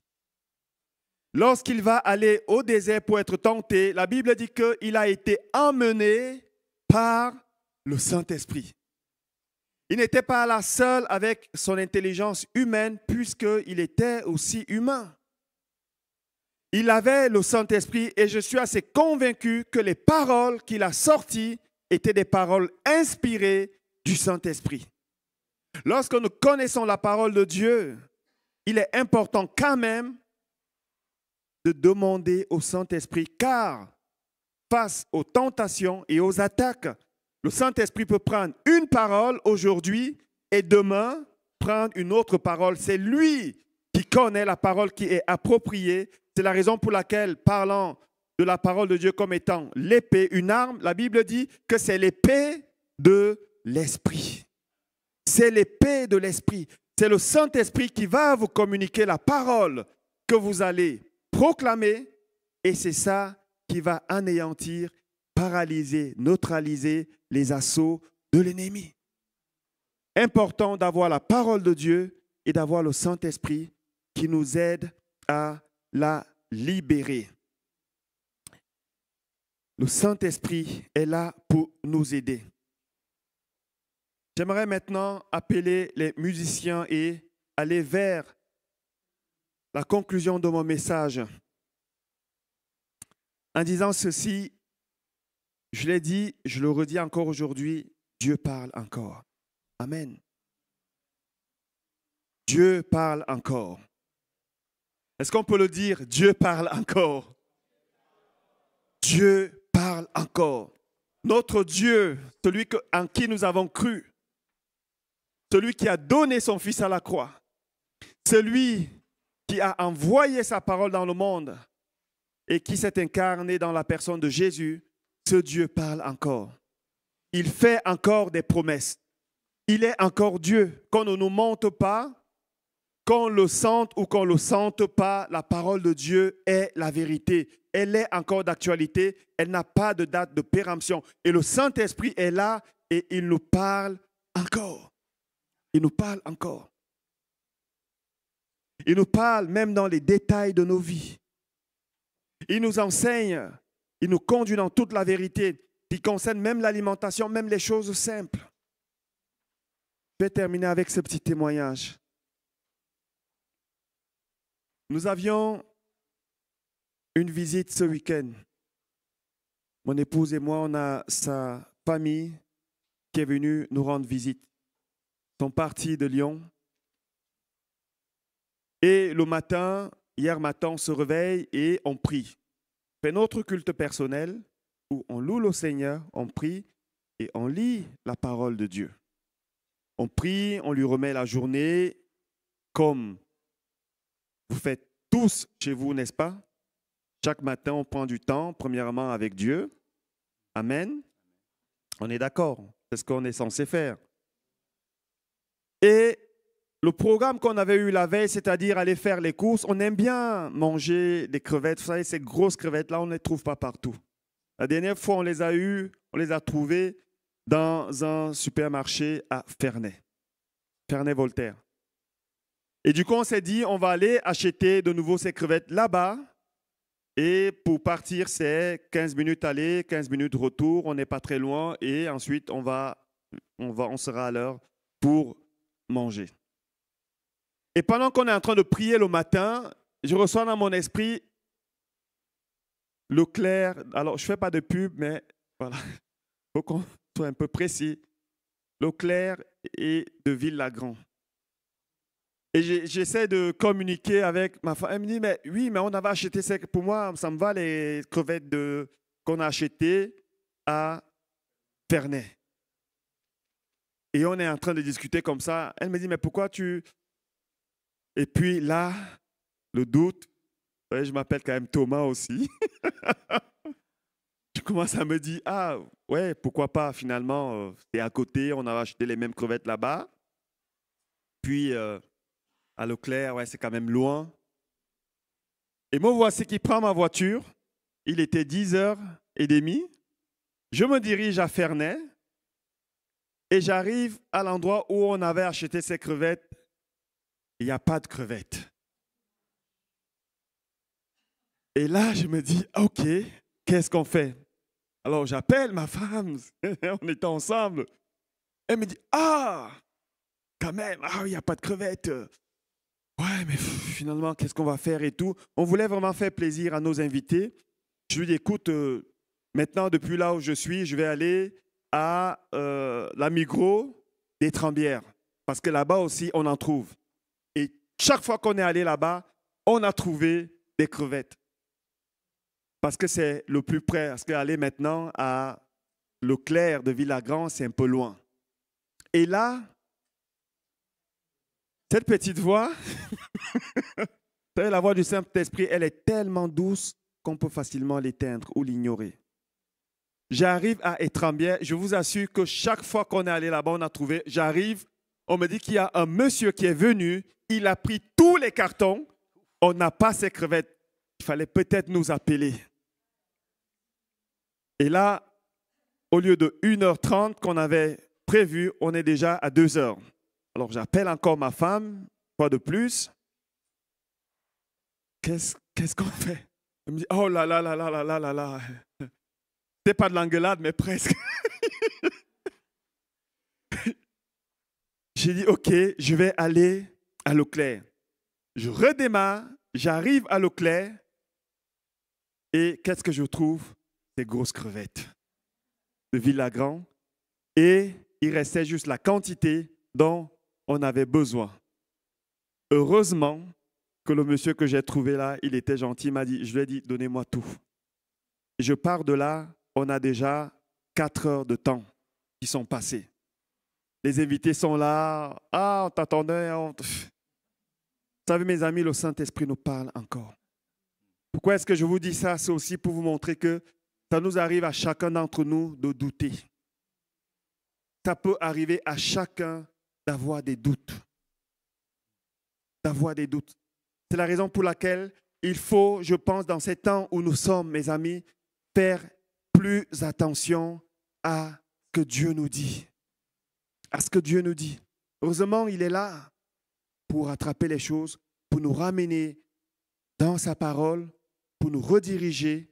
Lorsqu'il va aller au désert pour être tenté, la Bible dit qu'il a été emmené par le Saint-Esprit. Il n'était pas là seul avec son intelligence humaine puisqu'il était aussi humain. Il avait le Saint-Esprit et je suis assez convaincu que les paroles qu'il a sorties étaient des paroles inspirées du Saint-Esprit. Lorsque nous connaissons la parole de Dieu, il est important quand même de demander au Saint-Esprit, car face aux tentations et aux attaques, le Saint-Esprit peut prendre une parole aujourd'hui et demain prendre une autre parole. C'est lui qui connaît la parole qui est appropriée. C'est la raison pour laquelle, parlant de la parole de Dieu comme étant l'épée, une arme, la Bible dit que c'est l'épée de l'Esprit. C'est l'épée de l'Esprit. C'est le Saint-Esprit qui va vous communiquer la parole que vous allez proclamer et c'est ça qui va anéantir paralyser, neutraliser les assauts de l'ennemi. Important d'avoir la parole de Dieu et d'avoir le Saint-Esprit qui nous aide à la libérer. Le Saint-Esprit est là pour nous aider. J'aimerais maintenant appeler les musiciens et aller vers la conclusion de mon message en disant ceci. Je l'ai dit, je le redis encore aujourd'hui, Dieu parle encore. Amen. Dieu parle encore. Est-ce qu'on peut le dire Dieu parle encore? Dieu parle encore. Notre Dieu, celui en qui nous avons cru, celui qui a donné son Fils à la croix, celui qui a envoyé sa parole dans le monde et qui s'est incarné dans la personne de Jésus, ce Dieu parle encore. Il fait encore des promesses. Il est encore Dieu. Qu'on ne nous monte pas, qu'on le sente ou qu'on ne le sente pas, la parole de Dieu est la vérité. Elle est encore d'actualité. Elle n'a pas de date de péremption. Et le Saint-Esprit est là et il nous parle encore. Il nous parle encore. Il nous parle même dans les détails de nos vies. Il nous enseigne, il nous conduit dans toute la vérité qui concerne même l'alimentation, même les choses simples. Je vais terminer avec ce petit témoignage. Nous avions une visite ce week-end. Mon épouse et moi, on a sa famille qui est venue nous rendre visite. Ils sont partis de Lyon. Et le matin, hier matin, on se réveille et on prie. Notre culte personnel où on loue le Seigneur, on prie et on lit la parole de Dieu. On prie, on lui remet la journée comme vous faites tous chez vous, n'est-ce pas? Chaque matin, on prend du temps, premièrement avec Dieu. Amen. On est d'accord, c'est ce qu'on est censé faire. Et le programme qu'on avait eu la veille, c'est-à-dire aller faire les courses, on aime bien manger des crevettes. Vous savez, ces grosses crevettes-là, on ne les trouve pas partout. La dernière fois, on les a eues, on les a trouvées dans un supermarché à Ferney, Ferney-Voltaire. Et du coup, on s'est dit, on va aller acheter de nouveau ces crevettes là-bas. Et pour partir, c'est 15 minutes aller, 15 minutes retour. On n'est pas très loin. Et ensuite, on, va, on, va, on sera à l'heure pour manger. Et pendant qu'on est en train de prier le matin, je reçois dans mon esprit le clair. Alors, je ne fais pas de pub, mais voilà, il faut qu'on soit un peu précis. Le clair et de Ville-Lagrand. Et j'essaie de communiquer avec ma femme. Elle me dit, mais oui, mais on avait acheté, pour moi, ça me va les crevettes qu'on a achetées à Ferney. Et on est en train de discuter comme ça. Elle me dit, mais pourquoi tu... Et puis là, le doute, je m'appelle quand même Thomas aussi. je commence à me dire, ah ouais, pourquoi pas finalement, euh, c'est à côté, on a acheté les mêmes crevettes là-bas. Puis euh, à Leclerc, ouais, c'est quand même loin. Et moi, voici qui prend ma voiture. Il était 10h30. Je me dirige à Ferney et j'arrive à l'endroit où on avait acheté ces crevettes il n'y a pas de crevettes. Et là, je me dis, OK, qu'est-ce qu'on fait? Alors j'appelle ma femme, on était ensemble. Elle me dit, ah, quand même, ah, il n'y a pas de crevettes. Ouais, mais finalement, qu'est-ce qu'on va faire et tout? On voulait vraiment faire plaisir à nos invités. Je lui dis, écoute, euh, maintenant, depuis là où je suis, je vais aller à euh, la Migros des Trembières. Parce que là-bas aussi, on en trouve. Chaque fois qu'on est allé là-bas, on a trouvé des crevettes. Parce que c'est le plus près. Parce qu'aller maintenant à Leclerc de Villagrand, c'est un peu loin. Et là, cette petite voix, la voix du Saint-Esprit, elle est tellement douce qu'on peut facilement l'éteindre ou l'ignorer. J'arrive à Étrembière, je vous assure que chaque fois qu'on est allé là-bas, on a trouvé, j'arrive, on me dit qu'il y a un monsieur qui est venu, il a pris tous les cartons. On n'a pas ces crevettes. Il fallait peut-être nous appeler. Et là, au lieu de 1h30 qu'on avait prévu, on est déjà à 2h. Alors j'appelle encore ma femme, quoi de plus. Qu'est-ce qu'on fait? Elle me dit, oh là là là là là là là là. C'est pas de l'engueulade, mais presque. J'ai dit, ok, je vais aller à l'eau claire. Je redémarre, j'arrive à l'eau claire et qu'est-ce que je trouve? Des grosses crevettes de Villagrand et il restait juste la quantité dont on avait besoin. Heureusement que le monsieur que j'ai trouvé là, il était gentil, il m'a dit, je lui ai dit, donnez-moi tout. je pars de là, on a déjà quatre heures de temps qui sont passées. Les invités sont là, ah, on t'attendait. Vous savez, mes amis, le Saint-Esprit nous parle encore. Pourquoi est-ce que je vous dis ça? C'est aussi pour vous montrer que ça nous arrive à chacun d'entre nous de douter. Ça peut arriver à chacun d'avoir des doutes. D'avoir des doutes. C'est la raison pour laquelle il faut, je pense, dans ces temps où nous sommes, mes amis, faire plus attention à ce que Dieu nous dit. À ce que Dieu nous dit. Heureusement, il est là pour attraper les choses, pour nous ramener dans sa parole, pour nous rediriger.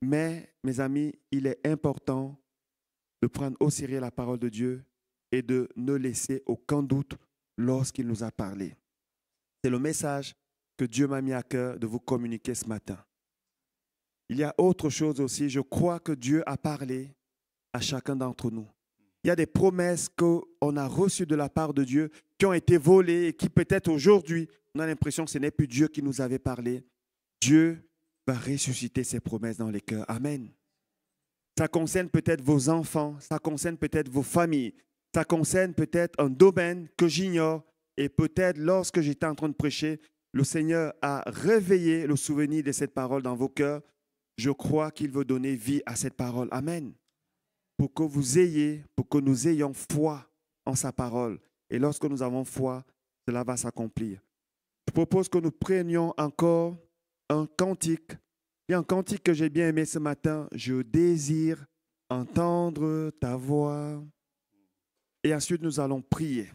Mais, mes amis, il est important de prendre au sérieux la parole de Dieu et de ne laisser aucun doute lorsqu'il nous a parlé. C'est le message que Dieu m'a mis à cœur de vous communiquer ce matin. Il y a autre chose aussi. Je crois que Dieu a parlé à chacun d'entre nous. Il y a des promesses qu'on a reçues de la part de Dieu qui ont été volées et qui peut-être aujourd'hui, on a l'impression que ce n'est plus Dieu qui nous avait parlé. Dieu va ressusciter ces promesses dans les cœurs. Amen. Ça concerne peut-être vos enfants, ça concerne peut-être vos familles, ça concerne peut-être un domaine que j'ignore. Et peut-être lorsque j'étais en train de prêcher, le Seigneur a réveillé le souvenir de cette parole dans vos cœurs. Je crois qu'il veut donner vie à cette parole. Amen. Pour que vous ayez, pour que nous ayons foi en sa parole. Et lorsque nous avons foi, cela va s'accomplir. Je propose que nous prenions encore un cantique il y a un cantique que j'ai bien aimé ce matin. Je désire entendre ta voix. Et ensuite, nous allons prier.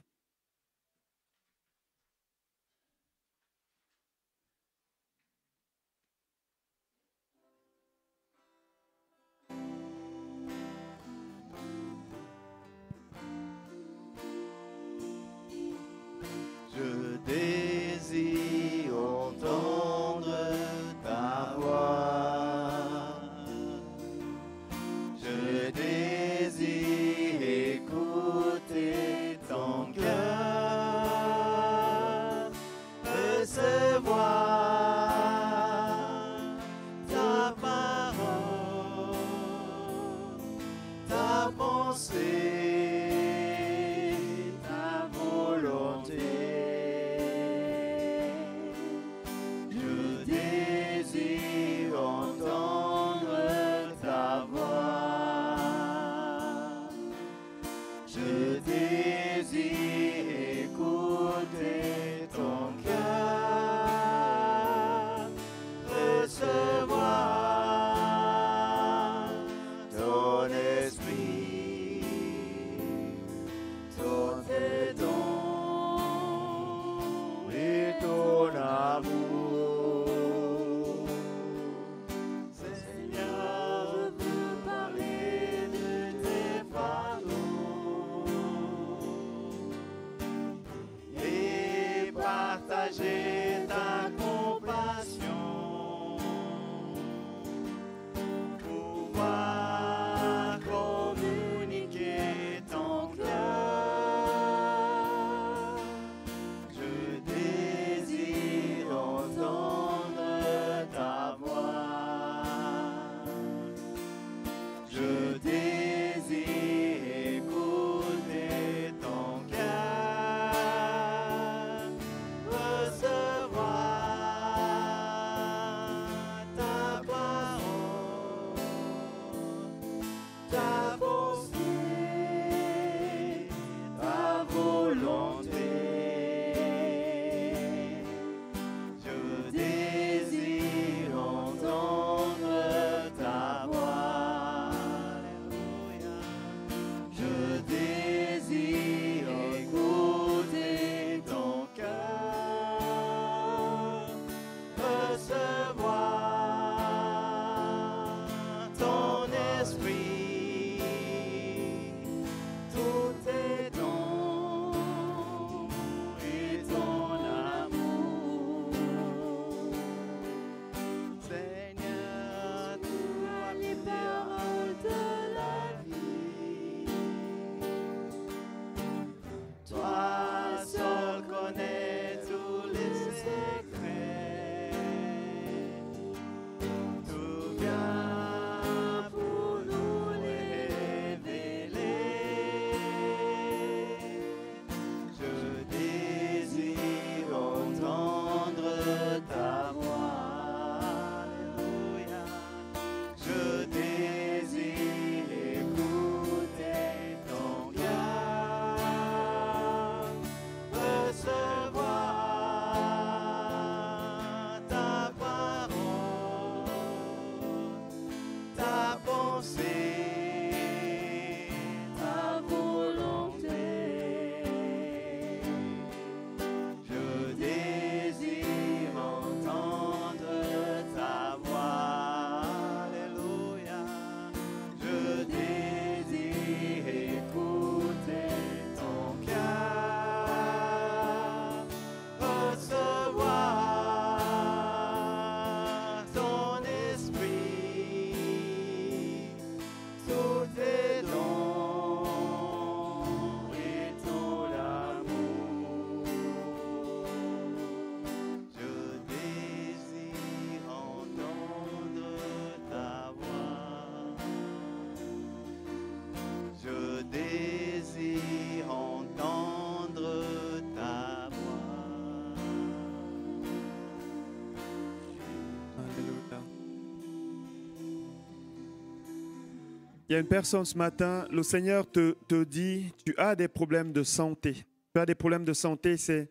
Il y a une personne ce matin, le Seigneur te, te dit, tu as des problèmes de santé. Tu as des problèmes de santé, c'est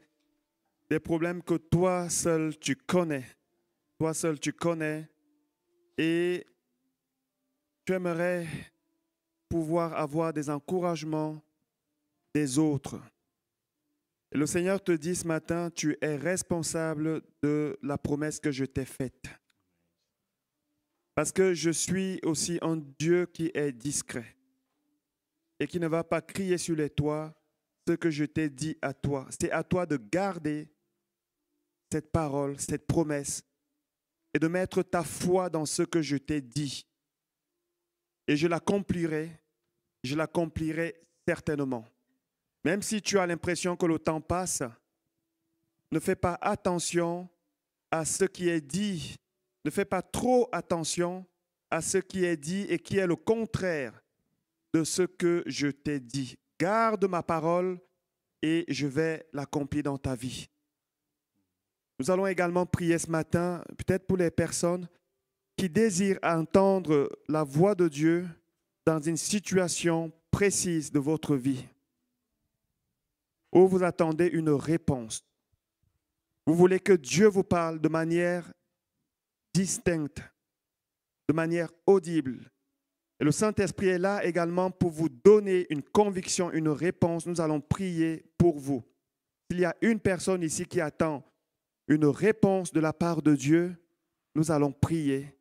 des problèmes que toi seul tu connais. Toi seul tu connais. Et tu aimerais pouvoir avoir des encouragements des autres. Et le Seigneur te dit ce matin, tu es responsable de la promesse que je t'ai faite. Parce que je suis aussi un Dieu qui est discret et qui ne va pas crier sur les toits ce que je t'ai dit à toi. C'est à toi de garder cette parole, cette promesse et de mettre ta foi dans ce que je t'ai dit. Et je l'accomplirai, je l'accomplirai certainement. Même si tu as l'impression que le temps passe, ne fais pas attention à ce qui est dit ne fais pas trop attention à ce qui est dit et qui est le contraire de ce que je t'ai dit. Garde ma parole et je vais l'accomplir dans ta vie. Nous allons également prier ce matin, peut-être pour les personnes qui désirent entendre la voix de Dieu dans une situation précise de votre vie, où vous attendez une réponse. Vous voulez que Dieu vous parle de manière distincte, de manière audible. Et le Saint-Esprit est là également pour vous donner une conviction, une réponse. Nous allons prier pour vous. S'il y a une personne ici qui attend une réponse de la part de Dieu, nous allons prier.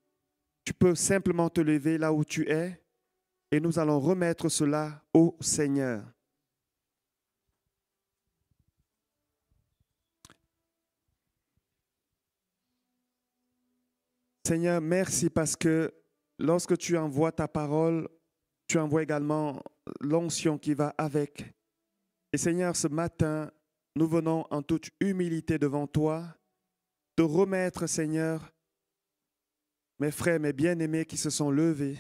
Tu peux simplement te lever là où tu es et nous allons remettre cela au Seigneur. Seigneur, merci parce que lorsque tu envoies ta parole, tu envoies également l'onction qui va avec. Et Seigneur, ce matin, nous venons en toute humilité devant toi, te remettre, Seigneur, mes frères, mes bien-aimés qui se sont levés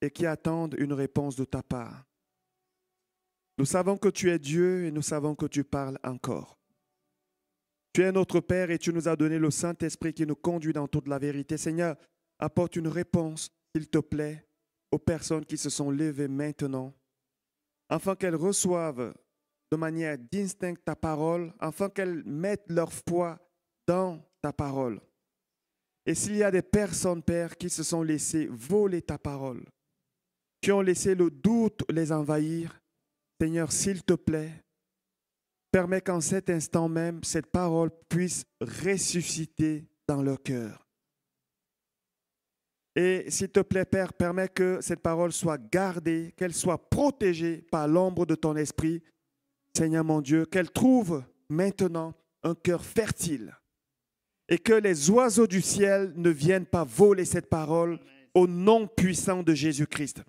et qui attendent une réponse de ta part. Nous savons que tu es Dieu et nous savons que tu parles encore. Tu es notre Père et tu nous as donné le Saint-Esprit qui nous conduit dans toute la vérité. Seigneur, apporte une réponse, s'il te plaît, aux personnes qui se sont levées maintenant, afin qu'elles reçoivent de manière distincte ta parole, afin qu'elles mettent leur foi dans ta parole. Et s'il y a des personnes, Père, qui se sont laissées voler ta parole, qui ont laissé le doute les envahir, Seigneur, s'il te plaît, Permets qu'en cet instant même, cette parole puisse ressusciter dans leur cœur. Et s'il te plaît, Père, permets que cette parole soit gardée, qu'elle soit protégée par l'ombre de ton esprit. Seigneur mon Dieu, qu'elle trouve maintenant un cœur fertile et que les oiseaux du ciel ne viennent pas voler cette parole au nom puissant de Jésus-Christ.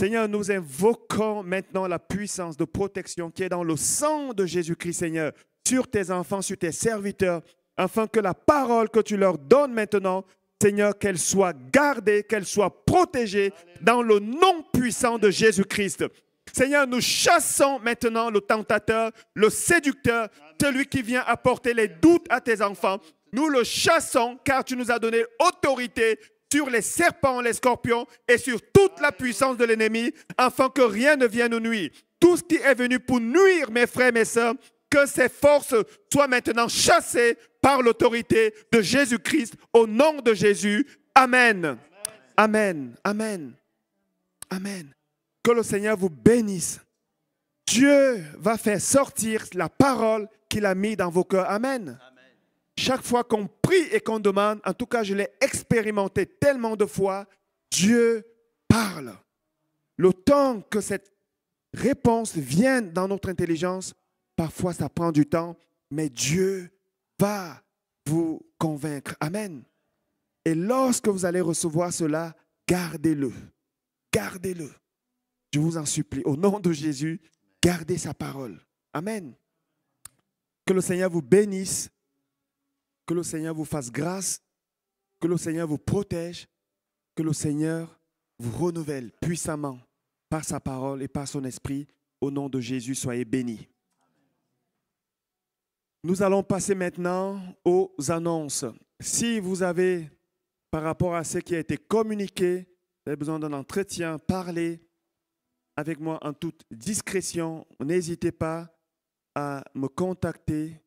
Seigneur, nous invoquons maintenant la puissance de protection qui est dans le sang de Jésus-Christ, Seigneur, sur tes enfants, sur tes serviteurs, afin que la parole que tu leur donnes maintenant, Seigneur, qu'elle soit gardée, qu'elle soit protégée dans le nom puissant de Jésus-Christ. Seigneur, nous chassons maintenant le tentateur, le séducteur, celui qui vient apporter les doutes à tes enfants. Nous le chassons car tu nous as donné autorité sur les serpents, les scorpions et sur toute la puissance de l'ennemi, afin que rien ne vienne nous nuire. Tout ce qui est venu pour nuire, mes frères, mes sœurs, que ces forces soient maintenant chassées par l'autorité de Jésus-Christ au nom de Jésus. Amen. Amen. Amen. Amen. Que le Seigneur vous bénisse. Dieu va faire sortir la parole qu'il a mise dans vos cœurs. Amen. Chaque fois qu'on prie et qu'on demande, en tout cas je l'ai expérimenté tellement de fois, Dieu parle. Le temps que cette réponse vienne dans notre intelligence, parfois ça prend du temps, mais Dieu va vous convaincre. Amen. Et lorsque vous allez recevoir cela, gardez-le. Gardez-le. Je vous en supplie, au nom de Jésus, gardez sa parole. Amen. Que le Seigneur vous bénisse, que le Seigneur vous fasse grâce, que le Seigneur vous protège, que le Seigneur vous renouvelle puissamment par sa parole et par son esprit. Au nom de Jésus, soyez bénis. Nous allons passer maintenant aux annonces. Si vous avez, par rapport à ce qui a été communiqué, avez besoin d'un entretien, parlez, avec moi en toute discrétion. N'hésitez pas à me contacter.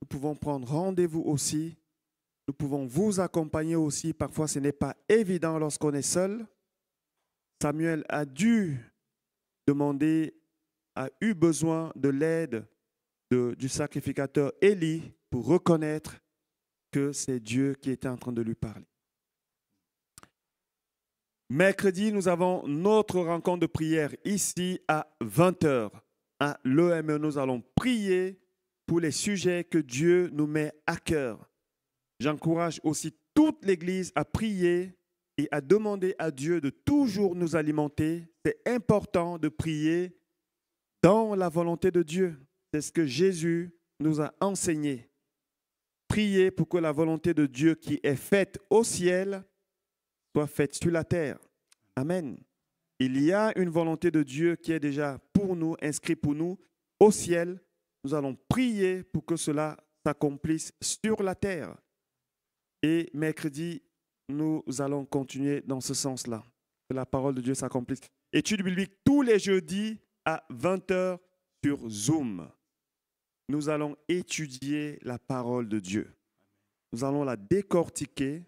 Nous pouvons prendre rendez-vous aussi. Nous pouvons vous accompagner aussi. Parfois, ce n'est pas évident lorsqu'on est seul. Samuel a dû demander, a eu besoin de l'aide du sacrificateur Élie pour reconnaître que c'est Dieu qui était en train de lui parler. Mercredi, nous avons notre rencontre de prière ici à 20h. À l'EME, nous allons prier pour les sujets que Dieu nous met à cœur. J'encourage aussi toute l'Église à prier et à demander à Dieu de toujours nous alimenter. C'est important de prier dans la volonté de Dieu. C'est ce que Jésus nous a enseigné. Prier pour que la volonté de Dieu qui est faite au ciel soit faite sur la terre. Amen. Il y a une volonté de Dieu qui est déjà pour nous, inscrite pour nous au ciel. Nous allons prier pour que cela s'accomplisse sur la terre. Et mercredi, nous allons continuer dans ce sens-là, que la parole de Dieu s'accomplisse. Étude biblique tous les jeudis à 20h sur Zoom. Nous allons étudier la parole de Dieu. Nous allons la décortiquer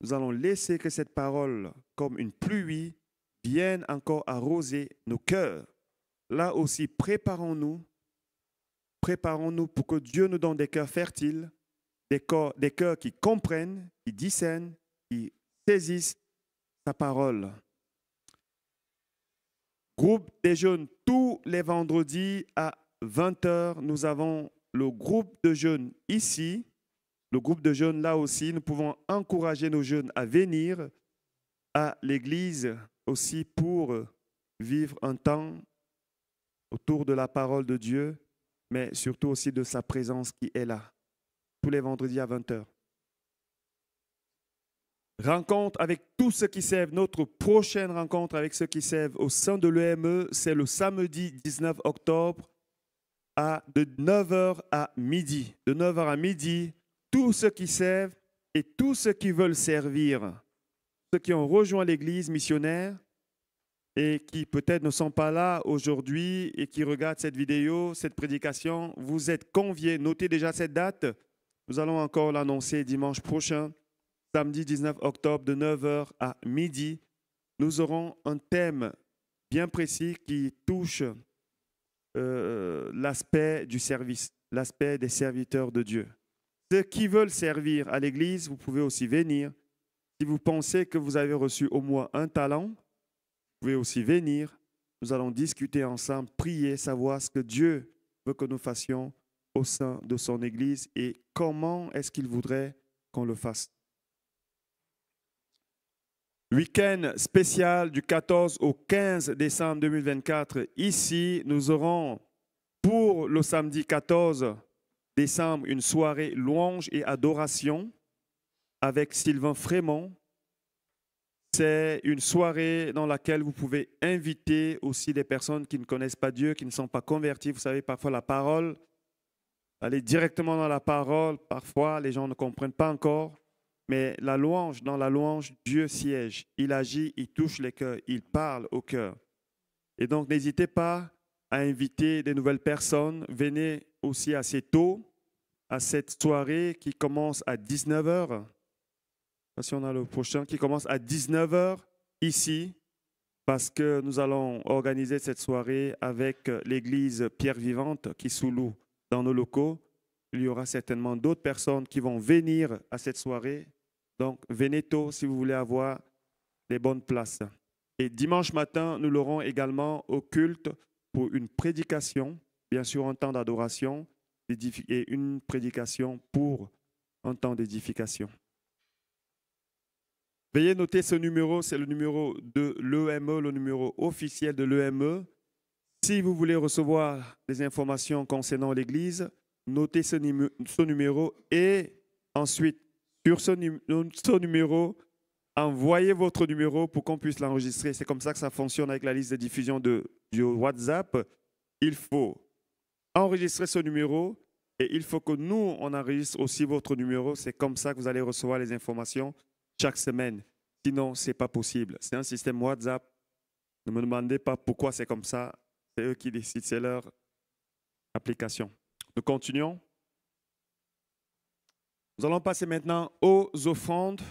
nous allons laisser que cette parole, comme une pluie, vienne encore arroser nos cœurs. Là aussi, préparons-nous, préparons-nous pour que Dieu nous donne des cœurs fertiles, des, cœurs, des cœurs qui comprennent, qui discernent, qui saisissent sa parole. Groupe des jeunes tous les vendredis à 20h. Nous avons le groupe de jeunes ici le groupe de jeunes, là aussi, nous pouvons encourager nos jeunes à venir à l'église aussi pour vivre un temps autour de la parole de Dieu, mais surtout aussi de sa présence qui est là, tous les vendredis à 20h. Rencontre avec tous ceux qui servent. Notre prochaine rencontre avec ceux qui servent au sein de l'EME, c'est le samedi 19 octobre à de 9h à midi. De 9h à midi, tous ceux qui servent et tous ceux qui veulent servir, ceux qui ont rejoint l'Église missionnaire et qui peut-être ne sont pas là aujourd'hui et qui regardent cette vidéo, cette prédication, vous êtes conviés. Notez déjà cette date. Nous allons encore l'annoncer dimanche prochain, samedi 19 octobre de 9h à midi. Nous aurons un thème bien précis qui touche euh, l'aspect du service, l'aspect des serviteurs de Dieu. Ceux qui veulent servir à l'Église, vous pouvez aussi venir. Si vous pensez que vous avez reçu au moins un talent, pouvez aussi venir. Nous allons discuter ensemble, prier, savoir ce que Dieu veut que nous fassions au sein de son Église et comment est-ce qu'il voudrait qu'on le fasse. Week-end spécial du 14 au 15 décembre 2024. Ici, nous aurons pour le samedi 14 décembre une soirée louange et adoration avec Sylvain Frémont. C'est une soirée dans laquelle vous pouvez inviter aussi des personnes qui ne connaissent pas Dieu, qui ne sont pas converties. Vous savez, parfois la parole, aller directement dans la parole, parfois les gens ne comprennent pas encore. Mais la louange, dans la louange, Dieu siège. Il agit, il touche les cœurs, il parle au cœur. Et donc, n'hésitez pas à inviter des nouvelles personnes. Venez aussi assez tôt à cette soirée qui commence à 19h. Si on a le prochain qui commence à 19h ici, parce que nous allons organiser cette soirée avec l'église Pierre Vivante qui sous-loue dans nos locaux. Il y aura certainement d'autres personnes qui vont venir à cette soirée. Donc, venez tôt si vous voulez avoir les bonnes places. Et dimanche matin, nous l'aurons également au culte pour une prédication, bien sûr un temps d'adoration et une prédication pour un temps d'édification. Veuillez noter ce numéro, c'est le numéro de l'EME, le numéro officiel de l'EME. Si vous voulez recevoir des informations concernant l'Église, notez ce, numéro et ensuite, sur ce, numéro, envoyez votre numéro pour qu'on puisse l'enregistrer. C'est comme ça que ça fonctionne avec la liste de diffusion de, du WhatsApp. Il faut enregistrer ce numéro et il faut que nous, on enregistre aussi votre numéro. C'est comme ça que vous allez recevoir les informations chaque semaine. Sinon, ce n'est pas possible. C'est un système WhatsApp. Ne me demandez pas pourquoi c'est comme ça. C'est eux qui décident, c'est leur application. Nous continuons. Nous allons passer maintenant aux offrandes,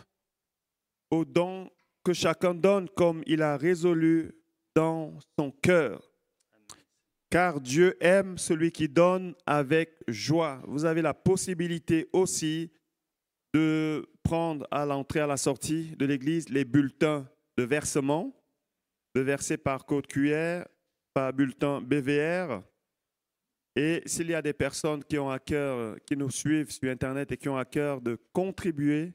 aux dons que chacun donne comme il a résolu dans son cœur. Car Dieu aime celui qui donne avec joie. Vous avez la possibilité aussi de prendre à l'entrée, à la sortie de l'église, les bulletins de versement, de verser par code QR, par bulletin BVR. Et s'il y a des personnes qui ont à cœur, qui nous suivent sur Internet et qui ont à cœur de contribuer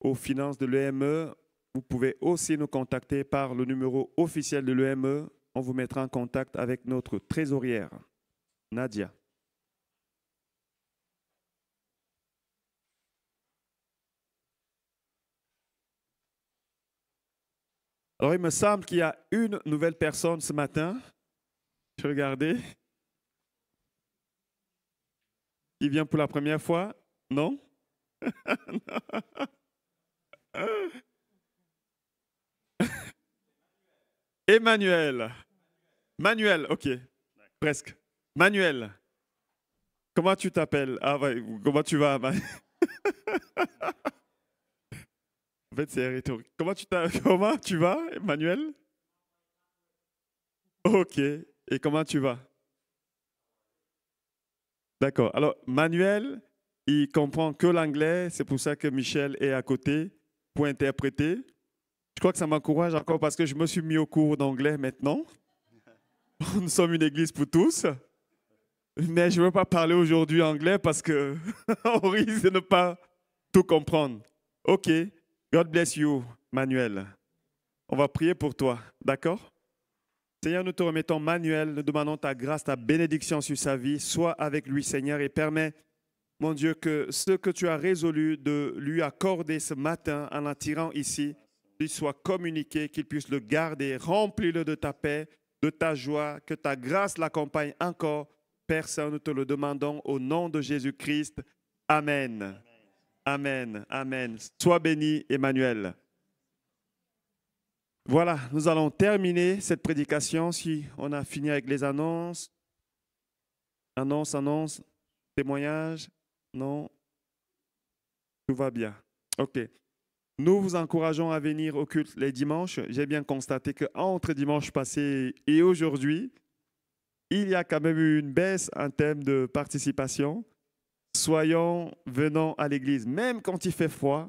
aux finances de l'EME, vous pouvez aussi nous contacter par le numéro officiel de l'EME. On vous mettra en contact avec notre trésorière, Nadia. Alors, il me semble qu'il y a une nouvelle personne ce matin. Je regardais. Qui vient pour la première fois Non, Emmanuel. Manuel, ok. Presque. Manuel. Comment tu t'appelles? Ah, comment tu vas En fait, c'est rhétorique. Comment tu, comment tu vas, Emmanuel? Ok. Et comment tu vas? D'accord. Alors, Manuel, il comprend que l'anglais. C'est pour ça que Michel est à côté pour interpréter. Je crois que ça m'encourage encore parce que je me suis mis au cours d'anglais maintenant. Nous sommes une église pour tous. Mais je ne veux pas parler aujourd'hui anglais parce qu'on risque de ne pas tout comprendre. OK. God bless you, Manuel. On va prier pour toi, d'accord? Seigneur, nous te remettons Manuel, nous demandons ta grâce, ta bénédiction sur sa vie. Sois avec lui, Seigneur, et permets, mon Dieu, que ce que tu as résolu de lui accorder ce matin en l'attirant ici, lui soit communiqué, qu'il puisse le garder. Remplis-le de ta paix, de ta joie, que ta grâce l'accompagne encore. Saint, nous te le demandons au nom de Jésus-Christ. Amen. Amen, amen. Sois béni, Emmanuel. Voilà, nous allons terminer cette prédication si on a fini avec les annonces. Annonce, annonce, témoignage. Non, tout va bien. OK. Nous vous encourageons à venir au culte les dimanches. J'ai bien constaté qu'entre dimanche passé et aujourd'hui, il y a quand même eu une baisse en termes de participation soyons, venons à l'église, même quand il fait froid,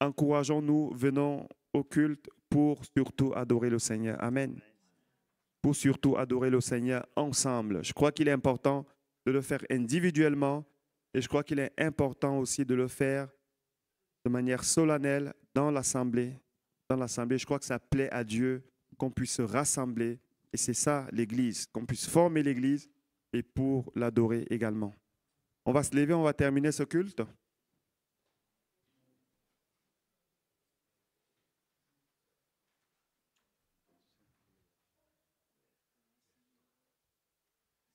encourageons-nous, venons au culte pour surtout adorer le Seigneur. Amen. Pour surtout adorer le Seigneur ensemble. Je crois qu'il est important de le faire individuellement et je crois qu'il est important aussi de le faire de manière solennelle dans l'assemblée. Dans l'assemblée, je crois que ça plaît à Dieu qu'on puisse se rassembler et c'est ça l'église, qu'on puisse former l'église et pour l'adorer également. On va se lever, on va terminer ce culte.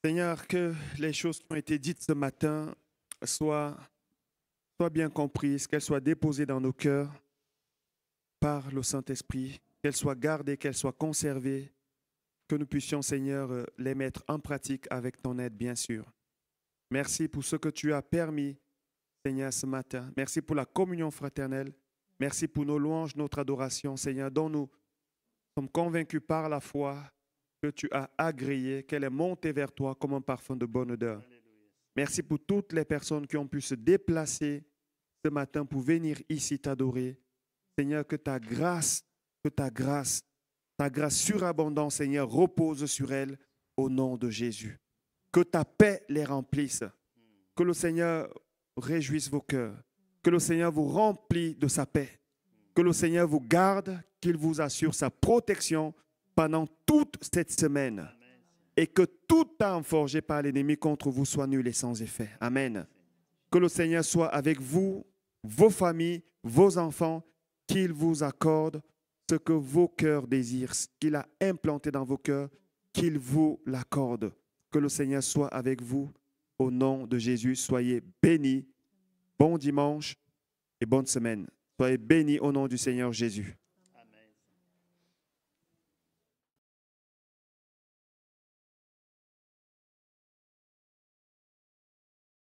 Seigneur, que les choses qui ont été dites ce matin soient, bien comprises, qu'elles soient déposées dans nos cœurs par le Saint-Esprit, qu'elles soient gardées, qu'elles soient conservées, que nous puissions, Seigneur, les mettre en pratique avec ton aide, bien sûr. Merci pour ce que tu as permis, Seigneur, ce matin. Merci pour la communion fraternelle. Merci pour nos louanges, notre adoration, Seigneur, dont nous sommes convaincus par la foi que tu as agréé, qu'elle est montée vers toi comme un parfum de bonne odeur. Merci pour toutes les personnes qui ont pu se déplacer ce matin pour venir ici t'adorer. Seigneur, que ta grâce, que ta grâce, ta grâce surabondante, Seigneur, repose sur elles au nom de Jésus. Que ta paix les remplisse. Que le Seigneur réjouisse vos cœurs. Que le Seigneur vous remplisse de sa paix. Que le Seigneur vous garde, qu'il vous assure sa protection pendant toute cette semaine et que tout temps forgé par l'ennemi contre vous soit nul et sans effet. Amen. Que le Seigneur soit avec vous, vos familles, vos enfants, qu'il vous accorde ce que vos cœurs désirent, ce qu'il a implanté dans vos cœurs, qu'il vous l'accorde. Que le Seigneur soit avec vous. Au nom de Jésus, soyez bénis. Bon dimanche et bonne semaine. Soyez bénis au nom du Seigneur Jésus.